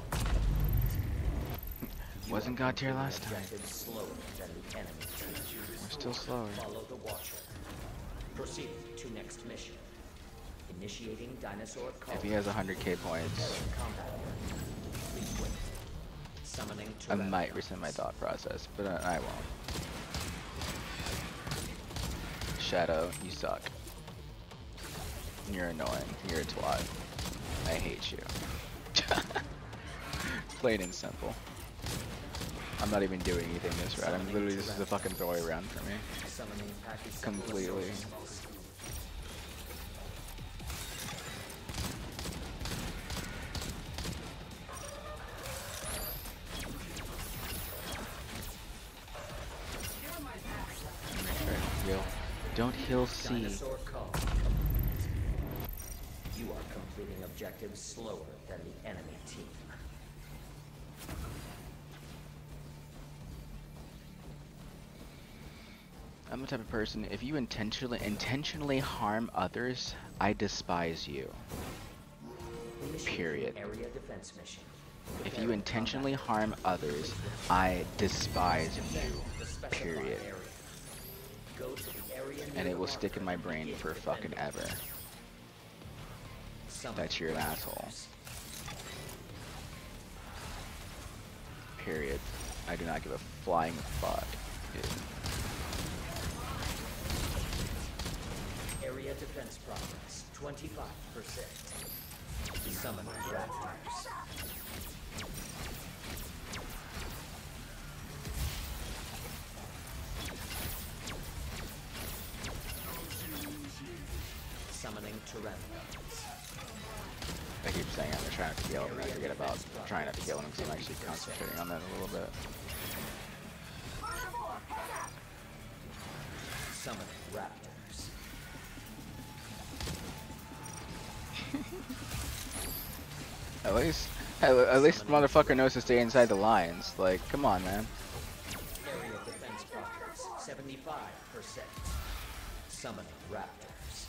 Wasn't god tier last time. objectives slower than the enemy team. We're still slower. Follow the Watcher. Proceed to next mission. Initiating dinosaur cull. If he has 100k points, Preparing combat. Please wait. Summoning I might rescind my thought process, but I, I won't. Shadow, you suck. You're annoying. You're a twat. I hate you. Plain and simple. I'm not even doing anything this round. I'm literally this is a fucking throwaway round for me. Completely. Heal. Don't heal C. You are completing objectives slower than the enemy I'm the type of person, if you intentionally intentionally harm others, I despise you. Period. Area defense mission. If you intentionally harm others, I despise you. Period. area. Go to the area And it will stick in my brain for fucking ever. That you're an asshole. Period. I do not give a flying fuck, dude. Area defense progress, 25%. Summon Raptors. Summoning Tyrannosaurus. I keep saying I'm trying not to kill him, and I forget about trying not to kill him because I'm actually concentrating on that a little bit. Summoning Raptors. At least, at, at least motherfucker knows to stay inside the lines. Like, come on, man. Area defense progress, 75%. Summoning raptors.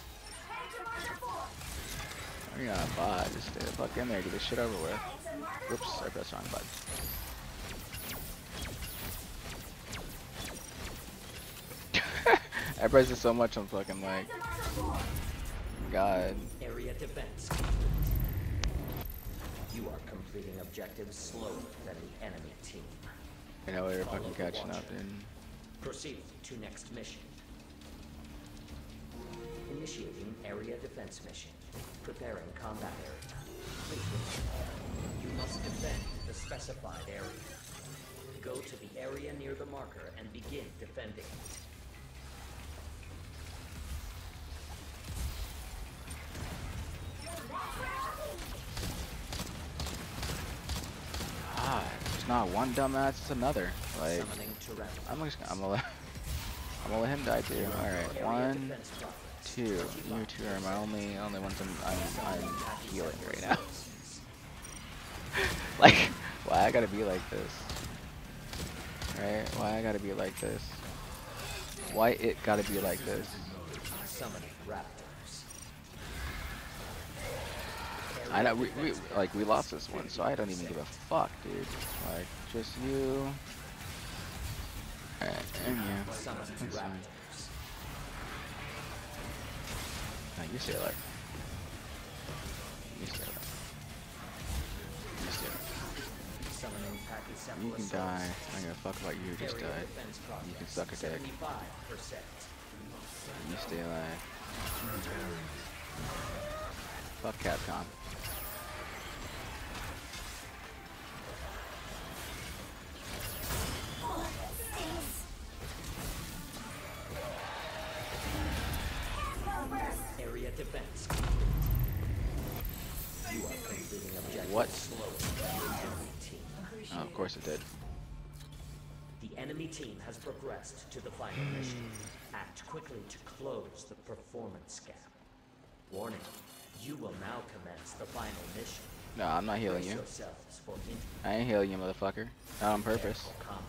You're not a bot. Just stay the fuck in there. Get this shit over with. Whoops, I pressed wrong button. I pressed it so much I'm fucking like God. Area defense. Completing objectives slower than the enemy team. You know you're Follow fucking catching up, dude. Proceed to next mission. Initiating area defense mission. Preparing combat area. Please remember, you must defend the specified area. Go to the area near the marker and begin defending it. Ah, it's not one dumbass, it's another. Like, I'm just gonna, I'm gonna let, I'm gonna let him die too. All right, one, two. You two are my only, only ones I'm, I'm, I'm healing right now. like, why I gotta be like this? Right? Why I gotta be like this? Why it gotta be like this? Summoning. I know we, we like we lost this one, so I don't even give a fuck, dude. Like just you. Alright, and you. That's fine. raptors. You alive. You alive. You. Summoning You can die. I don't give a fuck about you just died. You can suck a dick. You stay alive. Fuck Capcom. Defense. You are completing objective What? slower than the enemy team. Oh, of course it did. The enemy team has progressed to the final hmm. mission. Act quickly to close the performance gap. Warning, you will now commence the final mission. No, I'm not healing you. I ain't healing you, motherfucker. Not on purpose. careful.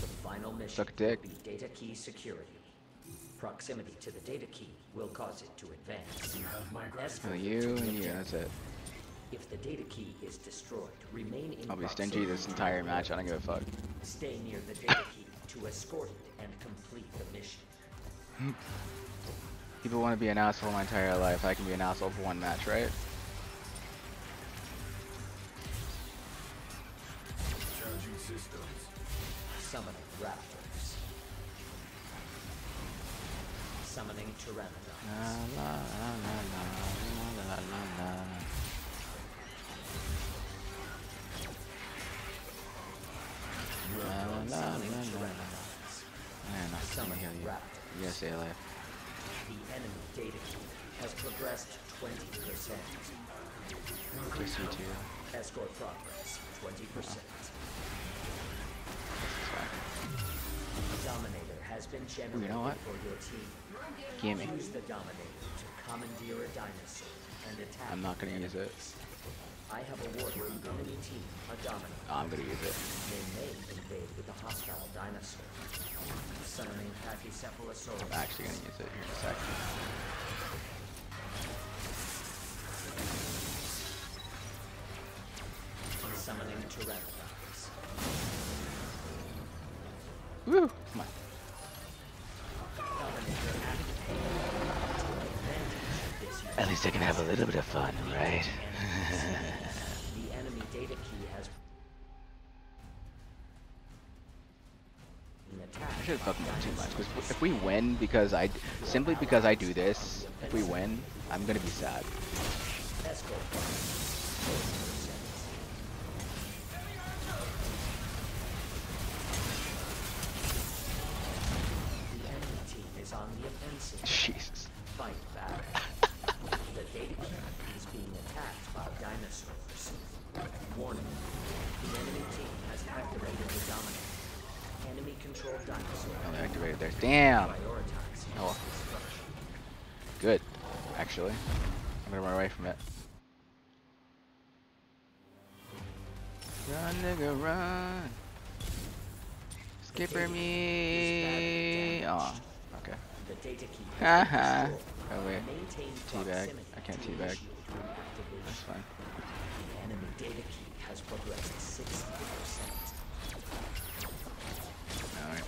The final mission Suck a dick. data key security. Proximity to the data key will cause it to advance. You have my Oh, you to and you, that's it. If the data key is destroyed, remain in I'll be stingy this entire match, I don't give a fuck. Stay near the data key to escort it and complete the mission. People want to be an asshole my entire life. I can be an asshole for one match, right? charging systems. Summoning raptors. Summoning pteranodon. Man, I'm gonna Summoning heal you. raptors. You gotta stay alive. The enemy data has progressed 20%. Kiss you too. Escort progress 20%. It's fine. Dominator has been generated know what? for your team. Gimme. The Dominator to commandeer a dinosaur and attack I'm not gonna use it. I have awarded enemy team a Dominator. I'm gonna use it. They may invade with a hostile dinosaur. Summoning Pachycephalosaurus. I'm actually gonna use it here in a second. Summoning Pteranodons. Woo! Come on. Least I can have a little bit of fun, right? The enemy data key has. I should have fucking done too much. Because if we win because I simply because I do this, if we win, I'm gonna be sad. Escort Haha. has. Oh wait. Teabag. I can't teabag. That's fine. Enemy data key has progressed 60%. Alright.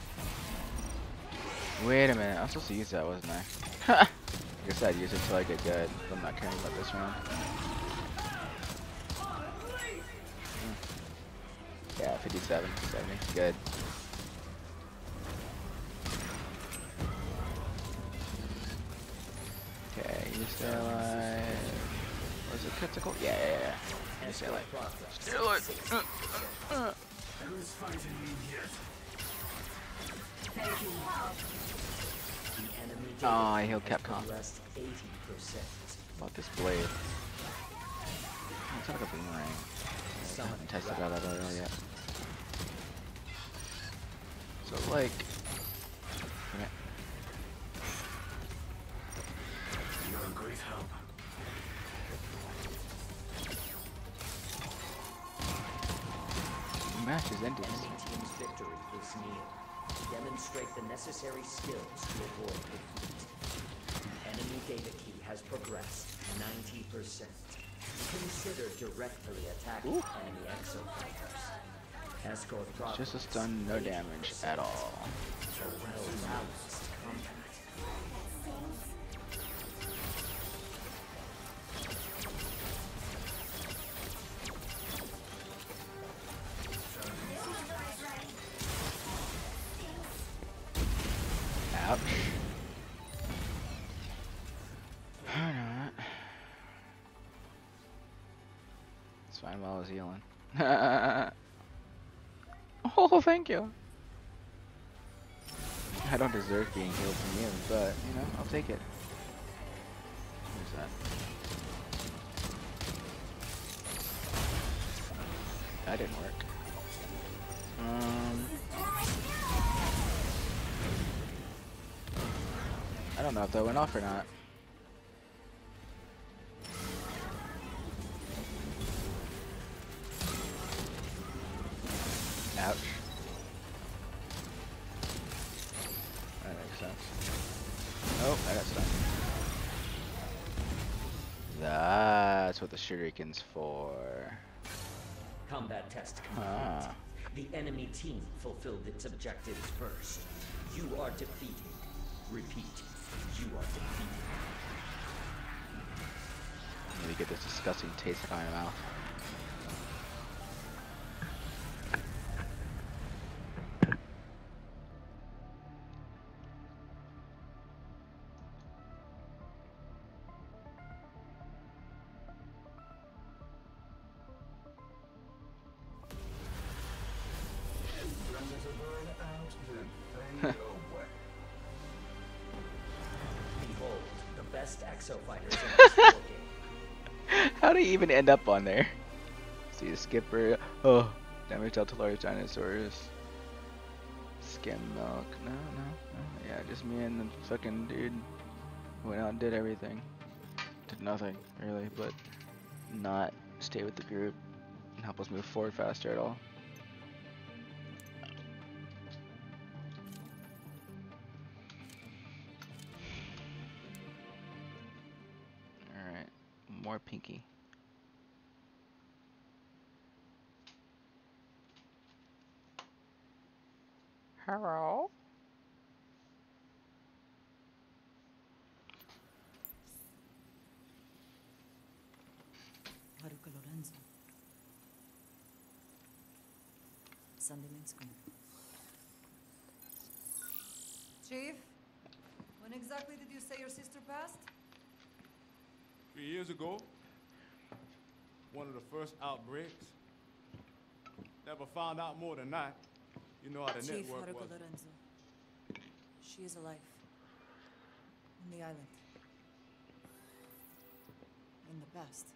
Wait a minute. I was supposed to use that, wasn't I? I guess I'd use it till I get good. but I'm not caring about this round. Yeah, 57, 70. Good. Critical? Yeah, yeah, yeah. You stay alive. Stay alive. Uh, uh, uh. Who's fighting me yet? The enemy Oh, I healed Capcom. About this blade. It's like a boomerang. I haven't tested that out at all yet. So like, directly attacking Ooh. enemy exofighters. Escort just a stun, no damage at all. Thank you. I don't deserve being healed from you, but, you know, I'll take it. That? That didn't work. Um... I don't know if that went off or not. Ouch. What the shuriken's for. Combat test complete. Ah. The enemy team fulfilled its objectives first. You are defeated. Repeat. You are defeated. Let me get this disgusting taste out of my mouth. Even end up on there? See the skipper. Oh, damage out to large dinosaurs. Skim milk. No, no, no. Yeah, just me and the fucking dude went out and did everything. Did nothing, really, but not stay with the group and help us move forward faster at all. Alright, more pinky. Hello? Haruka Lorenzo. Sandy Linscomb. Chief, when exactly did you say your sister passed? Three years ago, one of the first outbreaks. Never found out more than that. You know how the Chief network Haruka was. Lorenzo. She is alive. On the island. In the past.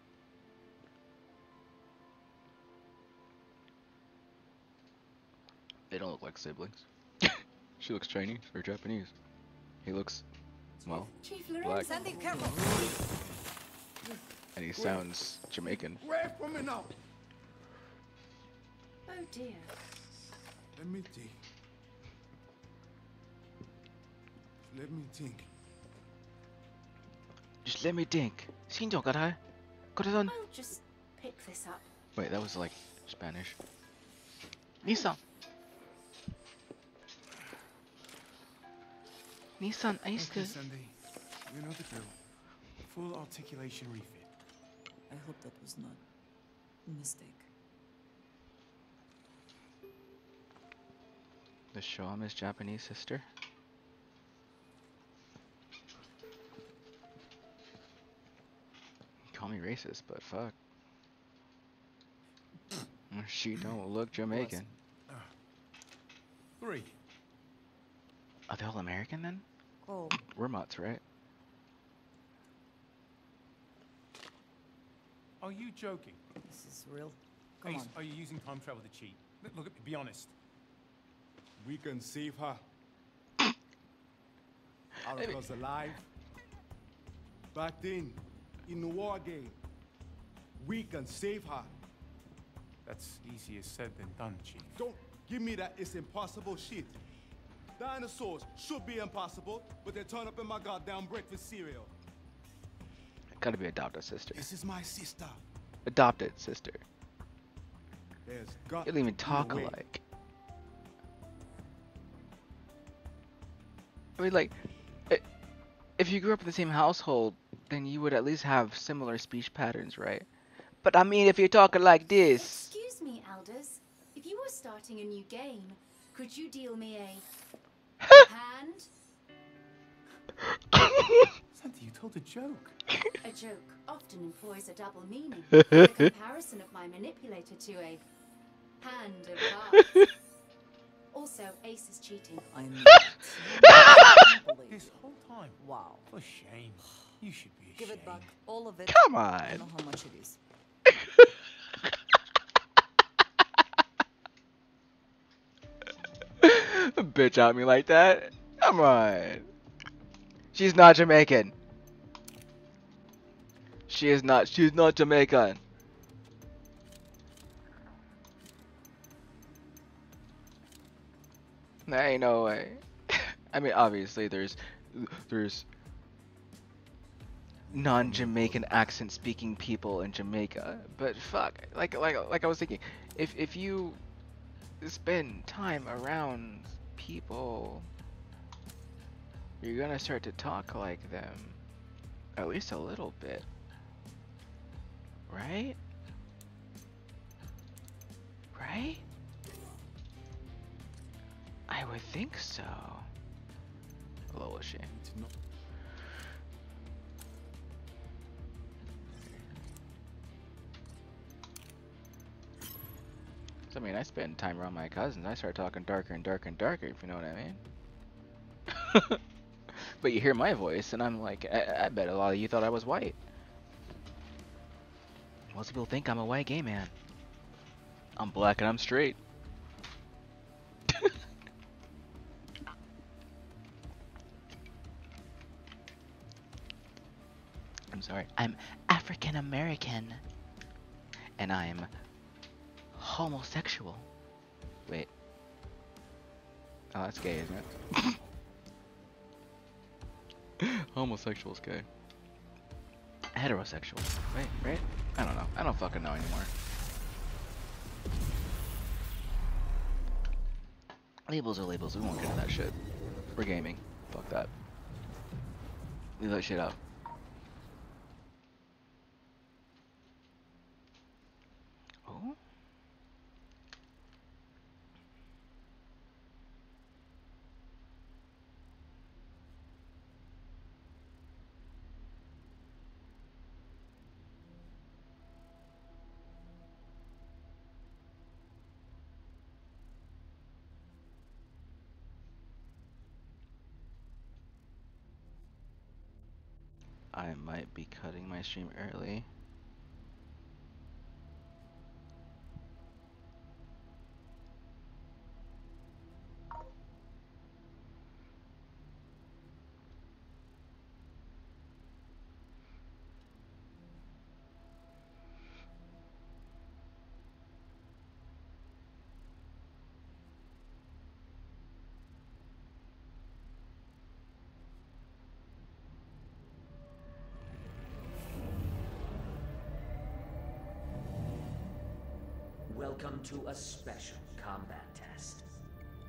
They don't look like siblings. she looks Chinese or Japanese. He looks, well, Chief black. Lorenzo. And he sounds Jamaican. Away from me now. Oh dear. Let me see. Let me think. Just let me think. Sinjo garai. Corazon. I'll just pick this up. Wait, that was like Spanish. Nissan. Nissan Ace Okay, Sunday. You know the drill. Full articulation refit. I hope that was not a mistake. The show him his Japanese sister. Call me racist, but fuck. She don't look Jamaican. Three. Are they all American then? Oh, We're mutts, right? Are you joking? this is real. Come Ace, on. are you using time travel to cheat? Look, look at be honest. We can save her. Alka's alive. Back then, in the war game, we can save her. That's easier said than done, Chief. Don't give me that it's impossible shit. Dinosaurs should be impossible, but they turn up in my goddamn breakfast cereal. Gotta be adopted sister. This is my sister. Adopted sister. There's got You don't even to be a talk alike. I mean, like, if you grew up in the same household, then you would at least have similar speech patterns, right? But I mean, if you're talking like this, Excuse me, Elders. If you were starting a new game, could you deal me a hand? Santa, you told a joke. A joke often employs a double meaning. the comparison of my manipulator to a hand of cards. Also, Ace is cheating. I know. I This whole time. Wow. For shame. You should be ashamed. Give it back. All of it. Come I on. know how much it is. bitch out me like that. Come on. She's not Jamaican. She is not. She's not Jamaican. There ain't no way. I mean, obviously, there's, there's non-Jamaican accent-speaking people in Jamaica, but fuck, like, like, like I was thinking, if if you spend time around people, you're gonna start to talk like them, at least a little bit, right? Right? I would think so. Was she? Not- I mean, I spend time around my cousins. I start talking darker and darker and darker, if you know what I mean. but you hear my voice, and I'm like, I, I bet a lot of you thought I was white. Most people think I'm a white gay man. I'm black and I'm straight. Sorry. I'm African American. And I'm homosexual. Wait. Oh, that's gay, isn't it? Homosexual's gay. Heterosexual. Wait, right? I don't know. I don't fucking know anymore. Labels are labels. We won't get into that shit. We're gaming. Fuck that. Leave that shit out. Oh? I might be cutting my stream early. To a special combat test.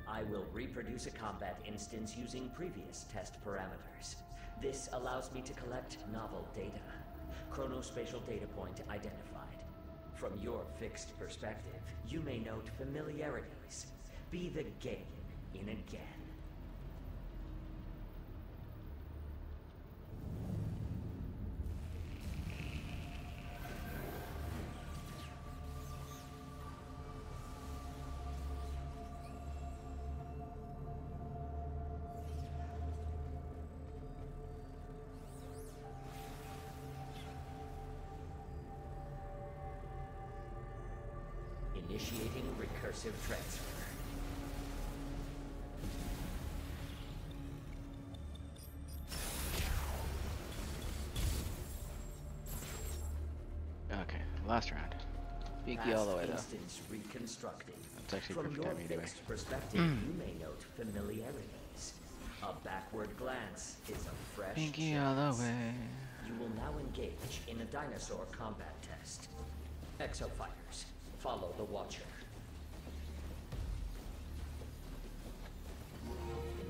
I will reproduce a combat instance using previous test parameters. This allows me to collect novel data. Chronospatial data point identified. From your fixed perspective, you may note familiarities. Be the game in again. Last round. Pinky all the way though. That's actually From perfect your timing anyway. perspective, mm. you may note familiarities. A backward glance is a fresh Pinky all the way. You will now engage in a dinosaur combat test. Exofighters, follow the Watcher.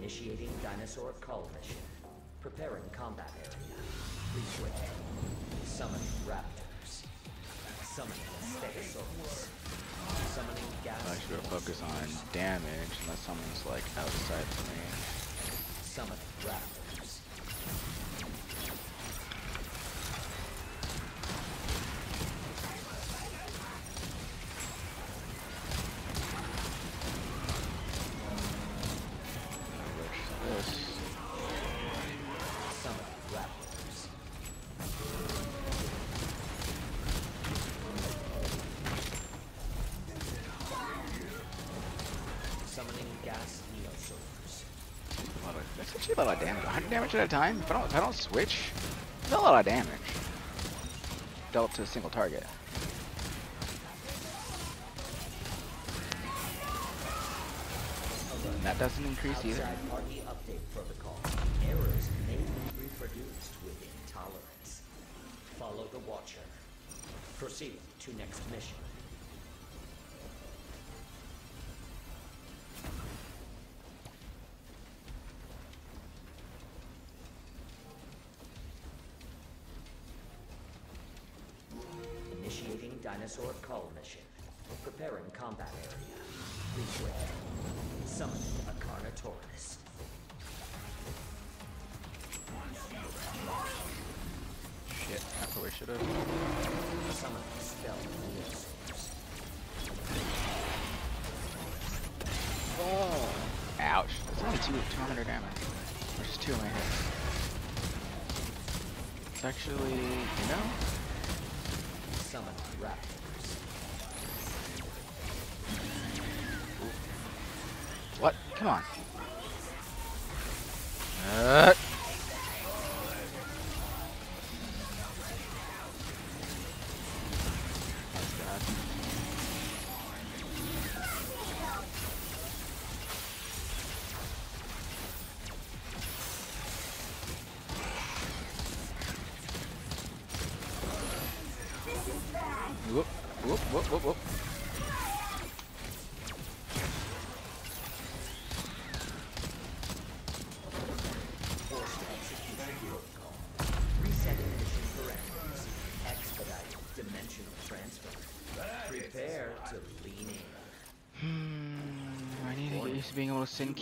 Initiating dinosaur cull mission. Preparing combat area. Please wait. Summoning raptors. Summoning stegosaurus. Summoning gas. I should focus on damage unless someone's like outside for me. Raptors. Damage. at a time? If I don't, if I don't switch, that's a lot of damage. Dealt to a single target. And that doesn't increase either. Follow the Watcher. Proceed to next mission. Initiating dinosaur cull mission. Preparing combat area. Wait. Summoning a Carnotaurus. Shit, I probably should have. Stealth neosaurs. Oh. Ouch. That's only two, 200 damage. Which is two of my hits. It's actually, you know, raptors. what? Come on. Uh.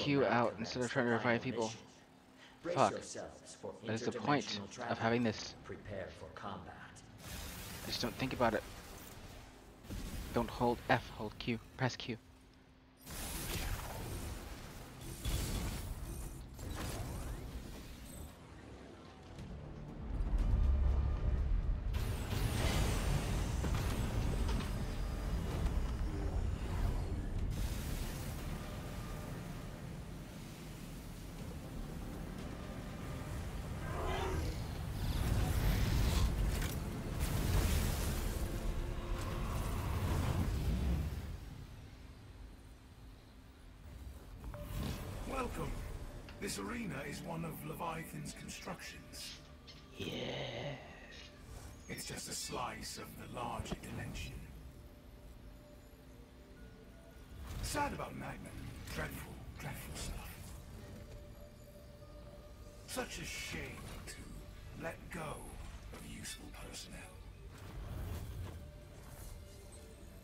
Being able to send Q out instead of trying to revive people. Fuck. That is the point of having this. Prepare for combat. Just don't think about it. Don't hold F, hold Q. Press Q. is one of Leviathan's constructions. Yeah. It's just a slice of the larger dimension. Sad about Magna. Dreadful, dreadful stuff. Such a shame to let go of useful personnel.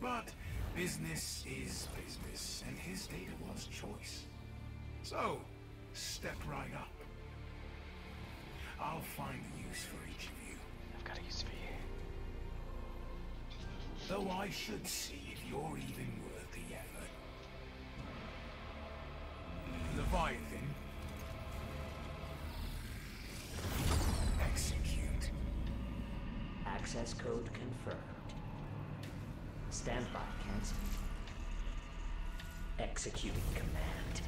But business is business, and his data was choice. So, step right up. I'll find a use for each of you. I've got a use for you. Though I should see if you're even worth the effort. Leviathan. Execute. Access code confirmed. Standby cancelled. Executing command.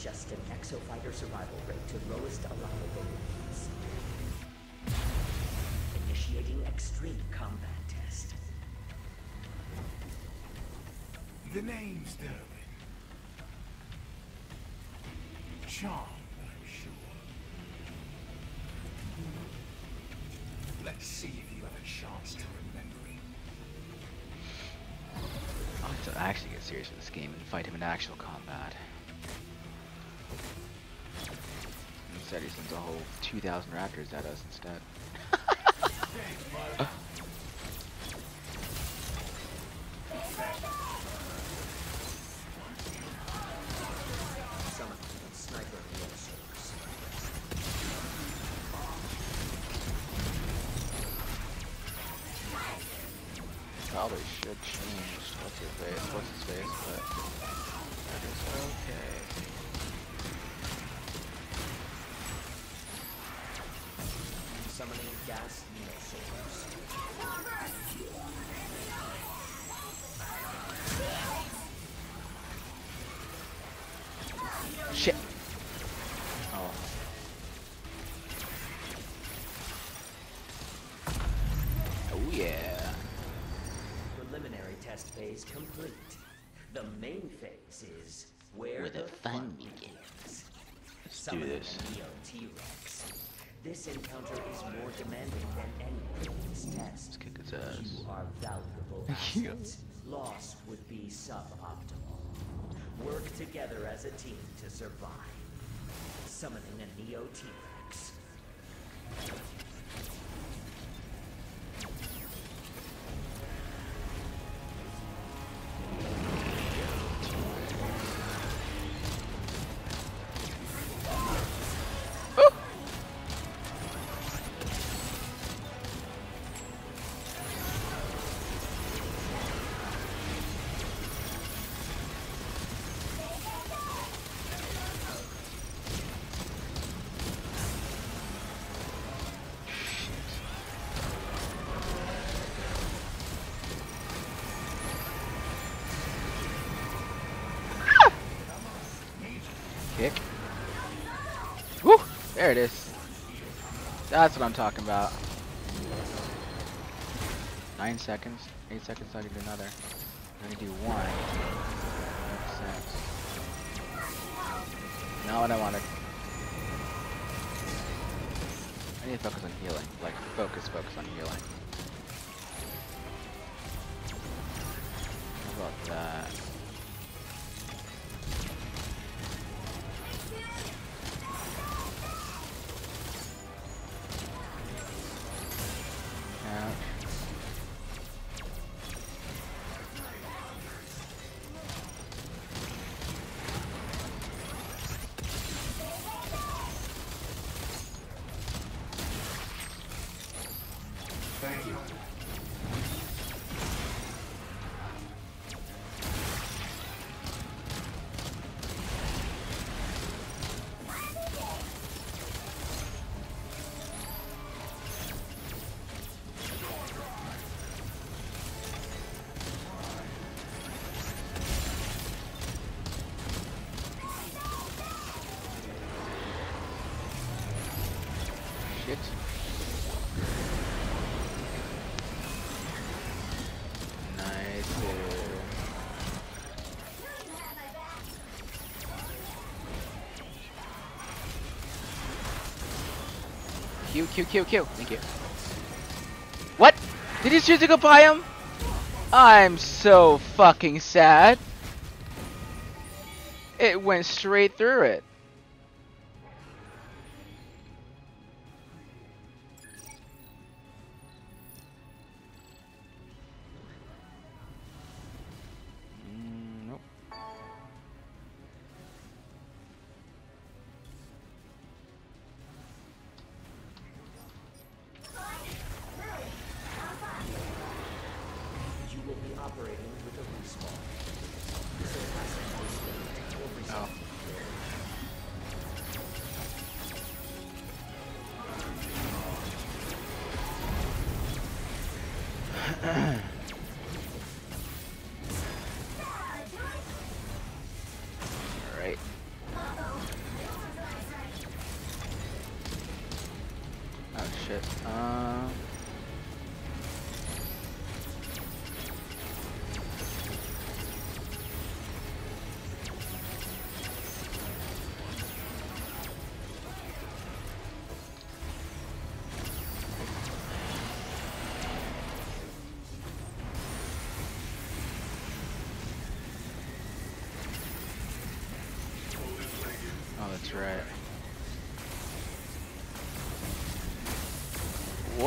Adjusting exofighter survival rate to lowest allowable limits. Initiating extreme combat test. The name's Durbin. Charmed, I'm sure. Let's see if you have a chance to remember him. I'll have to actually get serious with this game and fight him in actual combat. Instead, he sends a whole 2,000 raptors at us instead. Uh, do this. Neo T-Rex. This encounter is more demanding than any previous test. Let's kick its ass. You are valuable Yeah. assets. Loss would be suboptimal. Work together as a team to survive. Summoning a Neo T-Rex. There it is. That's what I'm talking about. Nine seconds. Eight seconds I can do another. Gonna do one. Makes sense. Not what I wanted. I need to focus on healing. Like, focus, focus on healing. Nice. Q, Q, Q, Q. Thank you. What? Did you choose to go buy him? I'm so fucking sad. It went straight through it.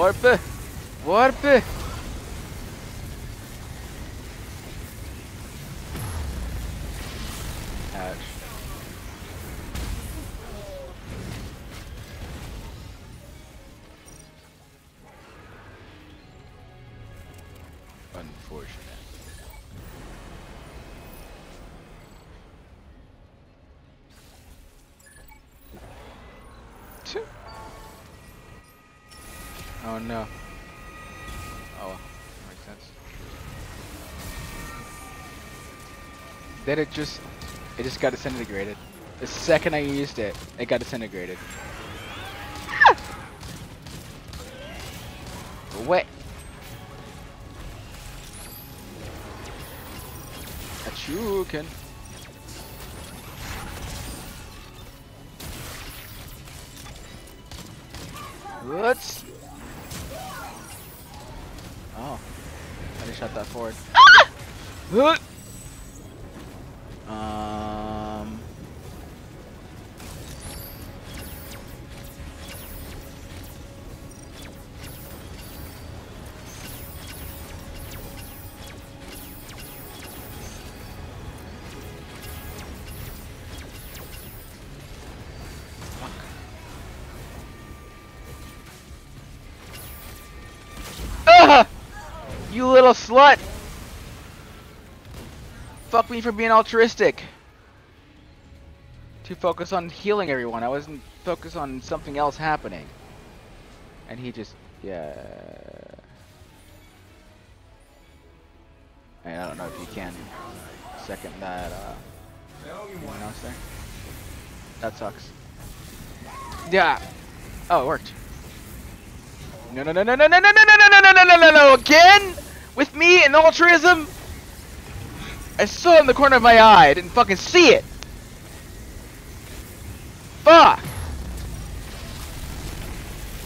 Warp! Warp Then it just, it just got disintegrated. The second I used it, it got disintegrated. Ah! Away. Achooken. What? Oh. I just shot that forward. Ah! Little slut! Fuck me for being altruistic. To focus on healing everyone. I wasn't focused on something else happening. And he just, yeah. And I don't know if you can second that, uh, anyone else there? That sucks. Yeah. Oh, it worked. No, no, no, no, no, no, no, no, no, no, no, no, no, no, no, again? With me and altruism? I saw it in the corner of my eye. I didn't fucking see it. Fuck.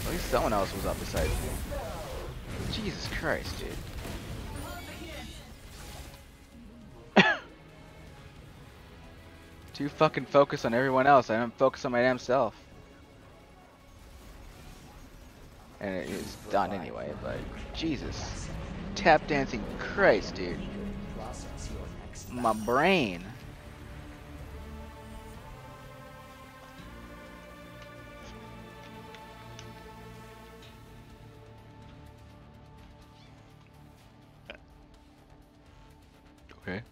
At least someone else was up besides me. Jesus Christ, dude. Too fucking focused on everyone else. I don't focus on my damn self. And it is done anyway, but Jesus. Tap dancing Christ, dude. process your next My brain. Okay.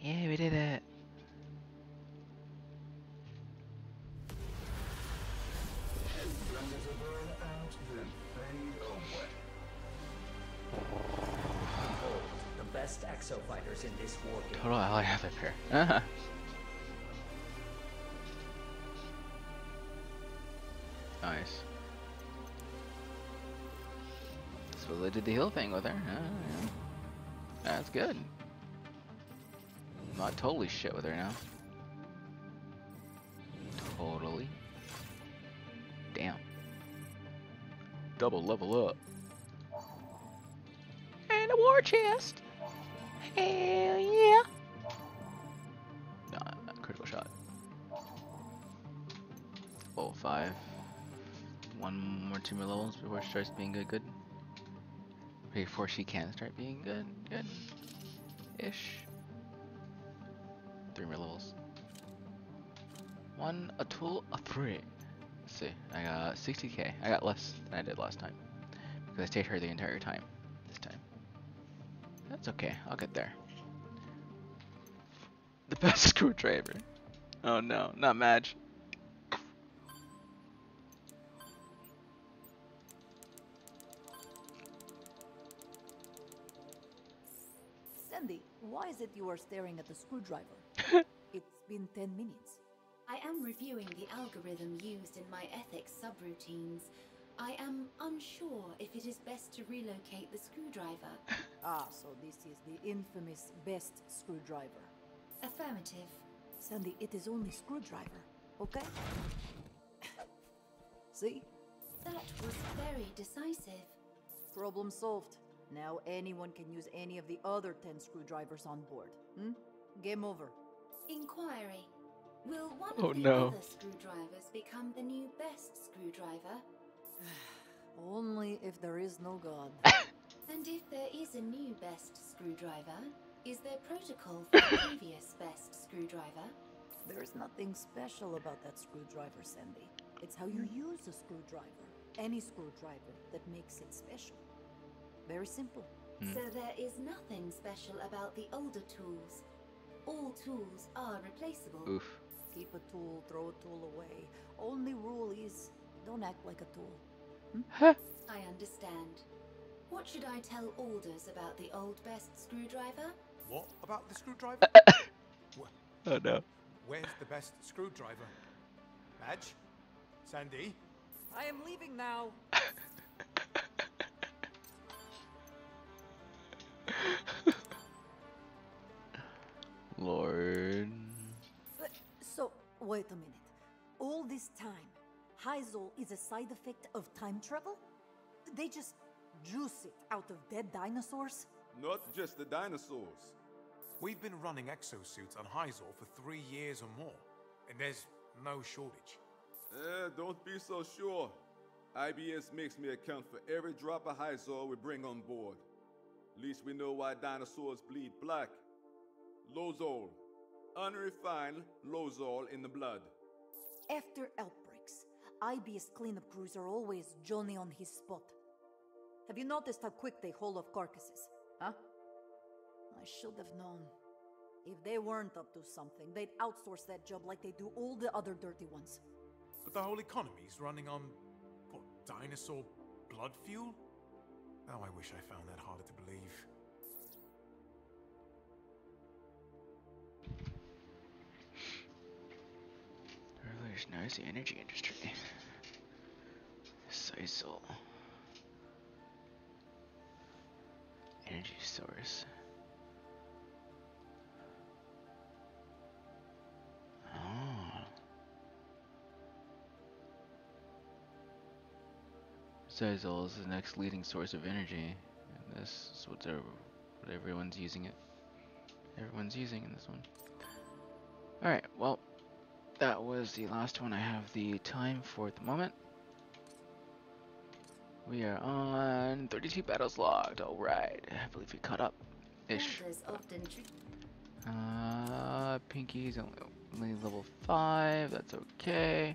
Yeah, we did it. Best exo fighters in this war game. Total ally have it here. nice. So they did the heal thing with her. huh? yeah. That's good. Not totally shit with her now. Totally. Damn. double level up. And a war chest. Hell yeah. Nah, critical shot. Oh, five. One more, two more levels before she starts being good, good. Before she can start being good, good. Ish. Three more levels. One, a tool, a three. Let's see, I got 60k. I got less than I did last time. Because I stayed here the entire time. That's okay, I'll get there. The best screwdriver. Oh no, not Madge. Sandy, why is it you are staring at the screwdriver? it's been 10 minutes. I am reviewing the algorithm used in my ethics subroutines. I am unsure if it is best to relocate the screwdriver. Ah, so this is the infamous best screwdriver. Affirmative. Sandy, it is only screwdriver, okay? See? That was very decisive. Problem solved. Now anyone can use any of the other 10 screwdrivers on board. Hmm? Game over. Inquiry. Will one Oh, of the no. other screwdrivers become the new best screwdriver? Only if there is no god. And if there is a new best screwdriver, is there protocol for the previous best screwdriver? There's nothing special about that screwdriver, Sandy. It's how you hmm. use a screwdriver. Any screwdriver that makes it special. Very simple. Hmm. So there is nothing special about the older tools. All tools are replaceable. Oof. Keep a tool, throw a tool away. Only rule is don't act like a tool. I understand. What should I tell Alders about the old best screwdriver? What about the screwdriver? Oh no. Where's the best screwdriver? Madge? Sandy? I am leaving now. Lord. But, so, wait a minute. All this time, Hyzol is a side effect of time travel? They just juice it out of dead dinosaurs? Not just the dinosaurs. We've been running exosuits on Hyzor for three years or more, and there's no shortage. Eh, don't be so sure. Aibius makes me account for every drop of Hyzor we bring on board. At least we know why dinosaurs bleed black. Lozol. Unrefined Lozol in the blood. After outbreaks, Aibius cleanup crews are always Johnny on his spot. Have you noticed how quick they haul off carcasses? Huh? I should have known. If they weren't up to something, they'd outsource that job like they do all the other dirty ones. But the whole economy's running on, what, dinosaur blood fuel? Oh, I wish I found that harder to believe. Revolutionized the energy industry. Sisal. Energy source. Oh. Is the next leading source of energy. And this is what, what everyone's using it. Everyone's using in this one. Alright, well, that was the last one I have the time for at the moment. We are on 32 battles logged. Alright, I believe we caught up. Ish. Elders often tr- Uh, Pinky's only, only level 5. That's okay.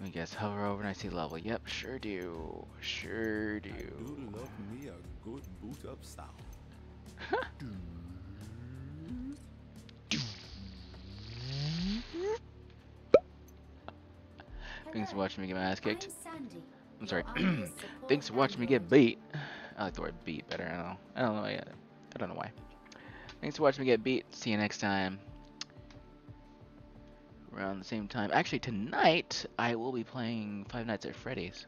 Let me guess, hover over and I see level. Yep, sure do. Sure do. Do love me a good boot up sound. Thanks for watching me get my ass kicked. I'm sorry. your Aibius support Thanks for watching me get beat. I like the word beat better. I don't know. I don't know yet. I don't know why. Thanks for watching me get beat. See you next time. Around the same time. Actually, tonight I will be playing Five Nights at Freddy's.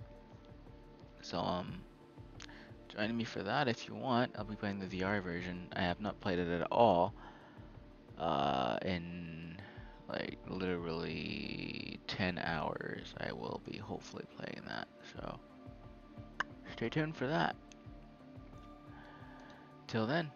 So um, join me for that if you want. I'll be playing the VR version. I have not played it at all. Uh, in like literally 10 hours, I will be hopefully playing that. So stay tuned for that. Till then,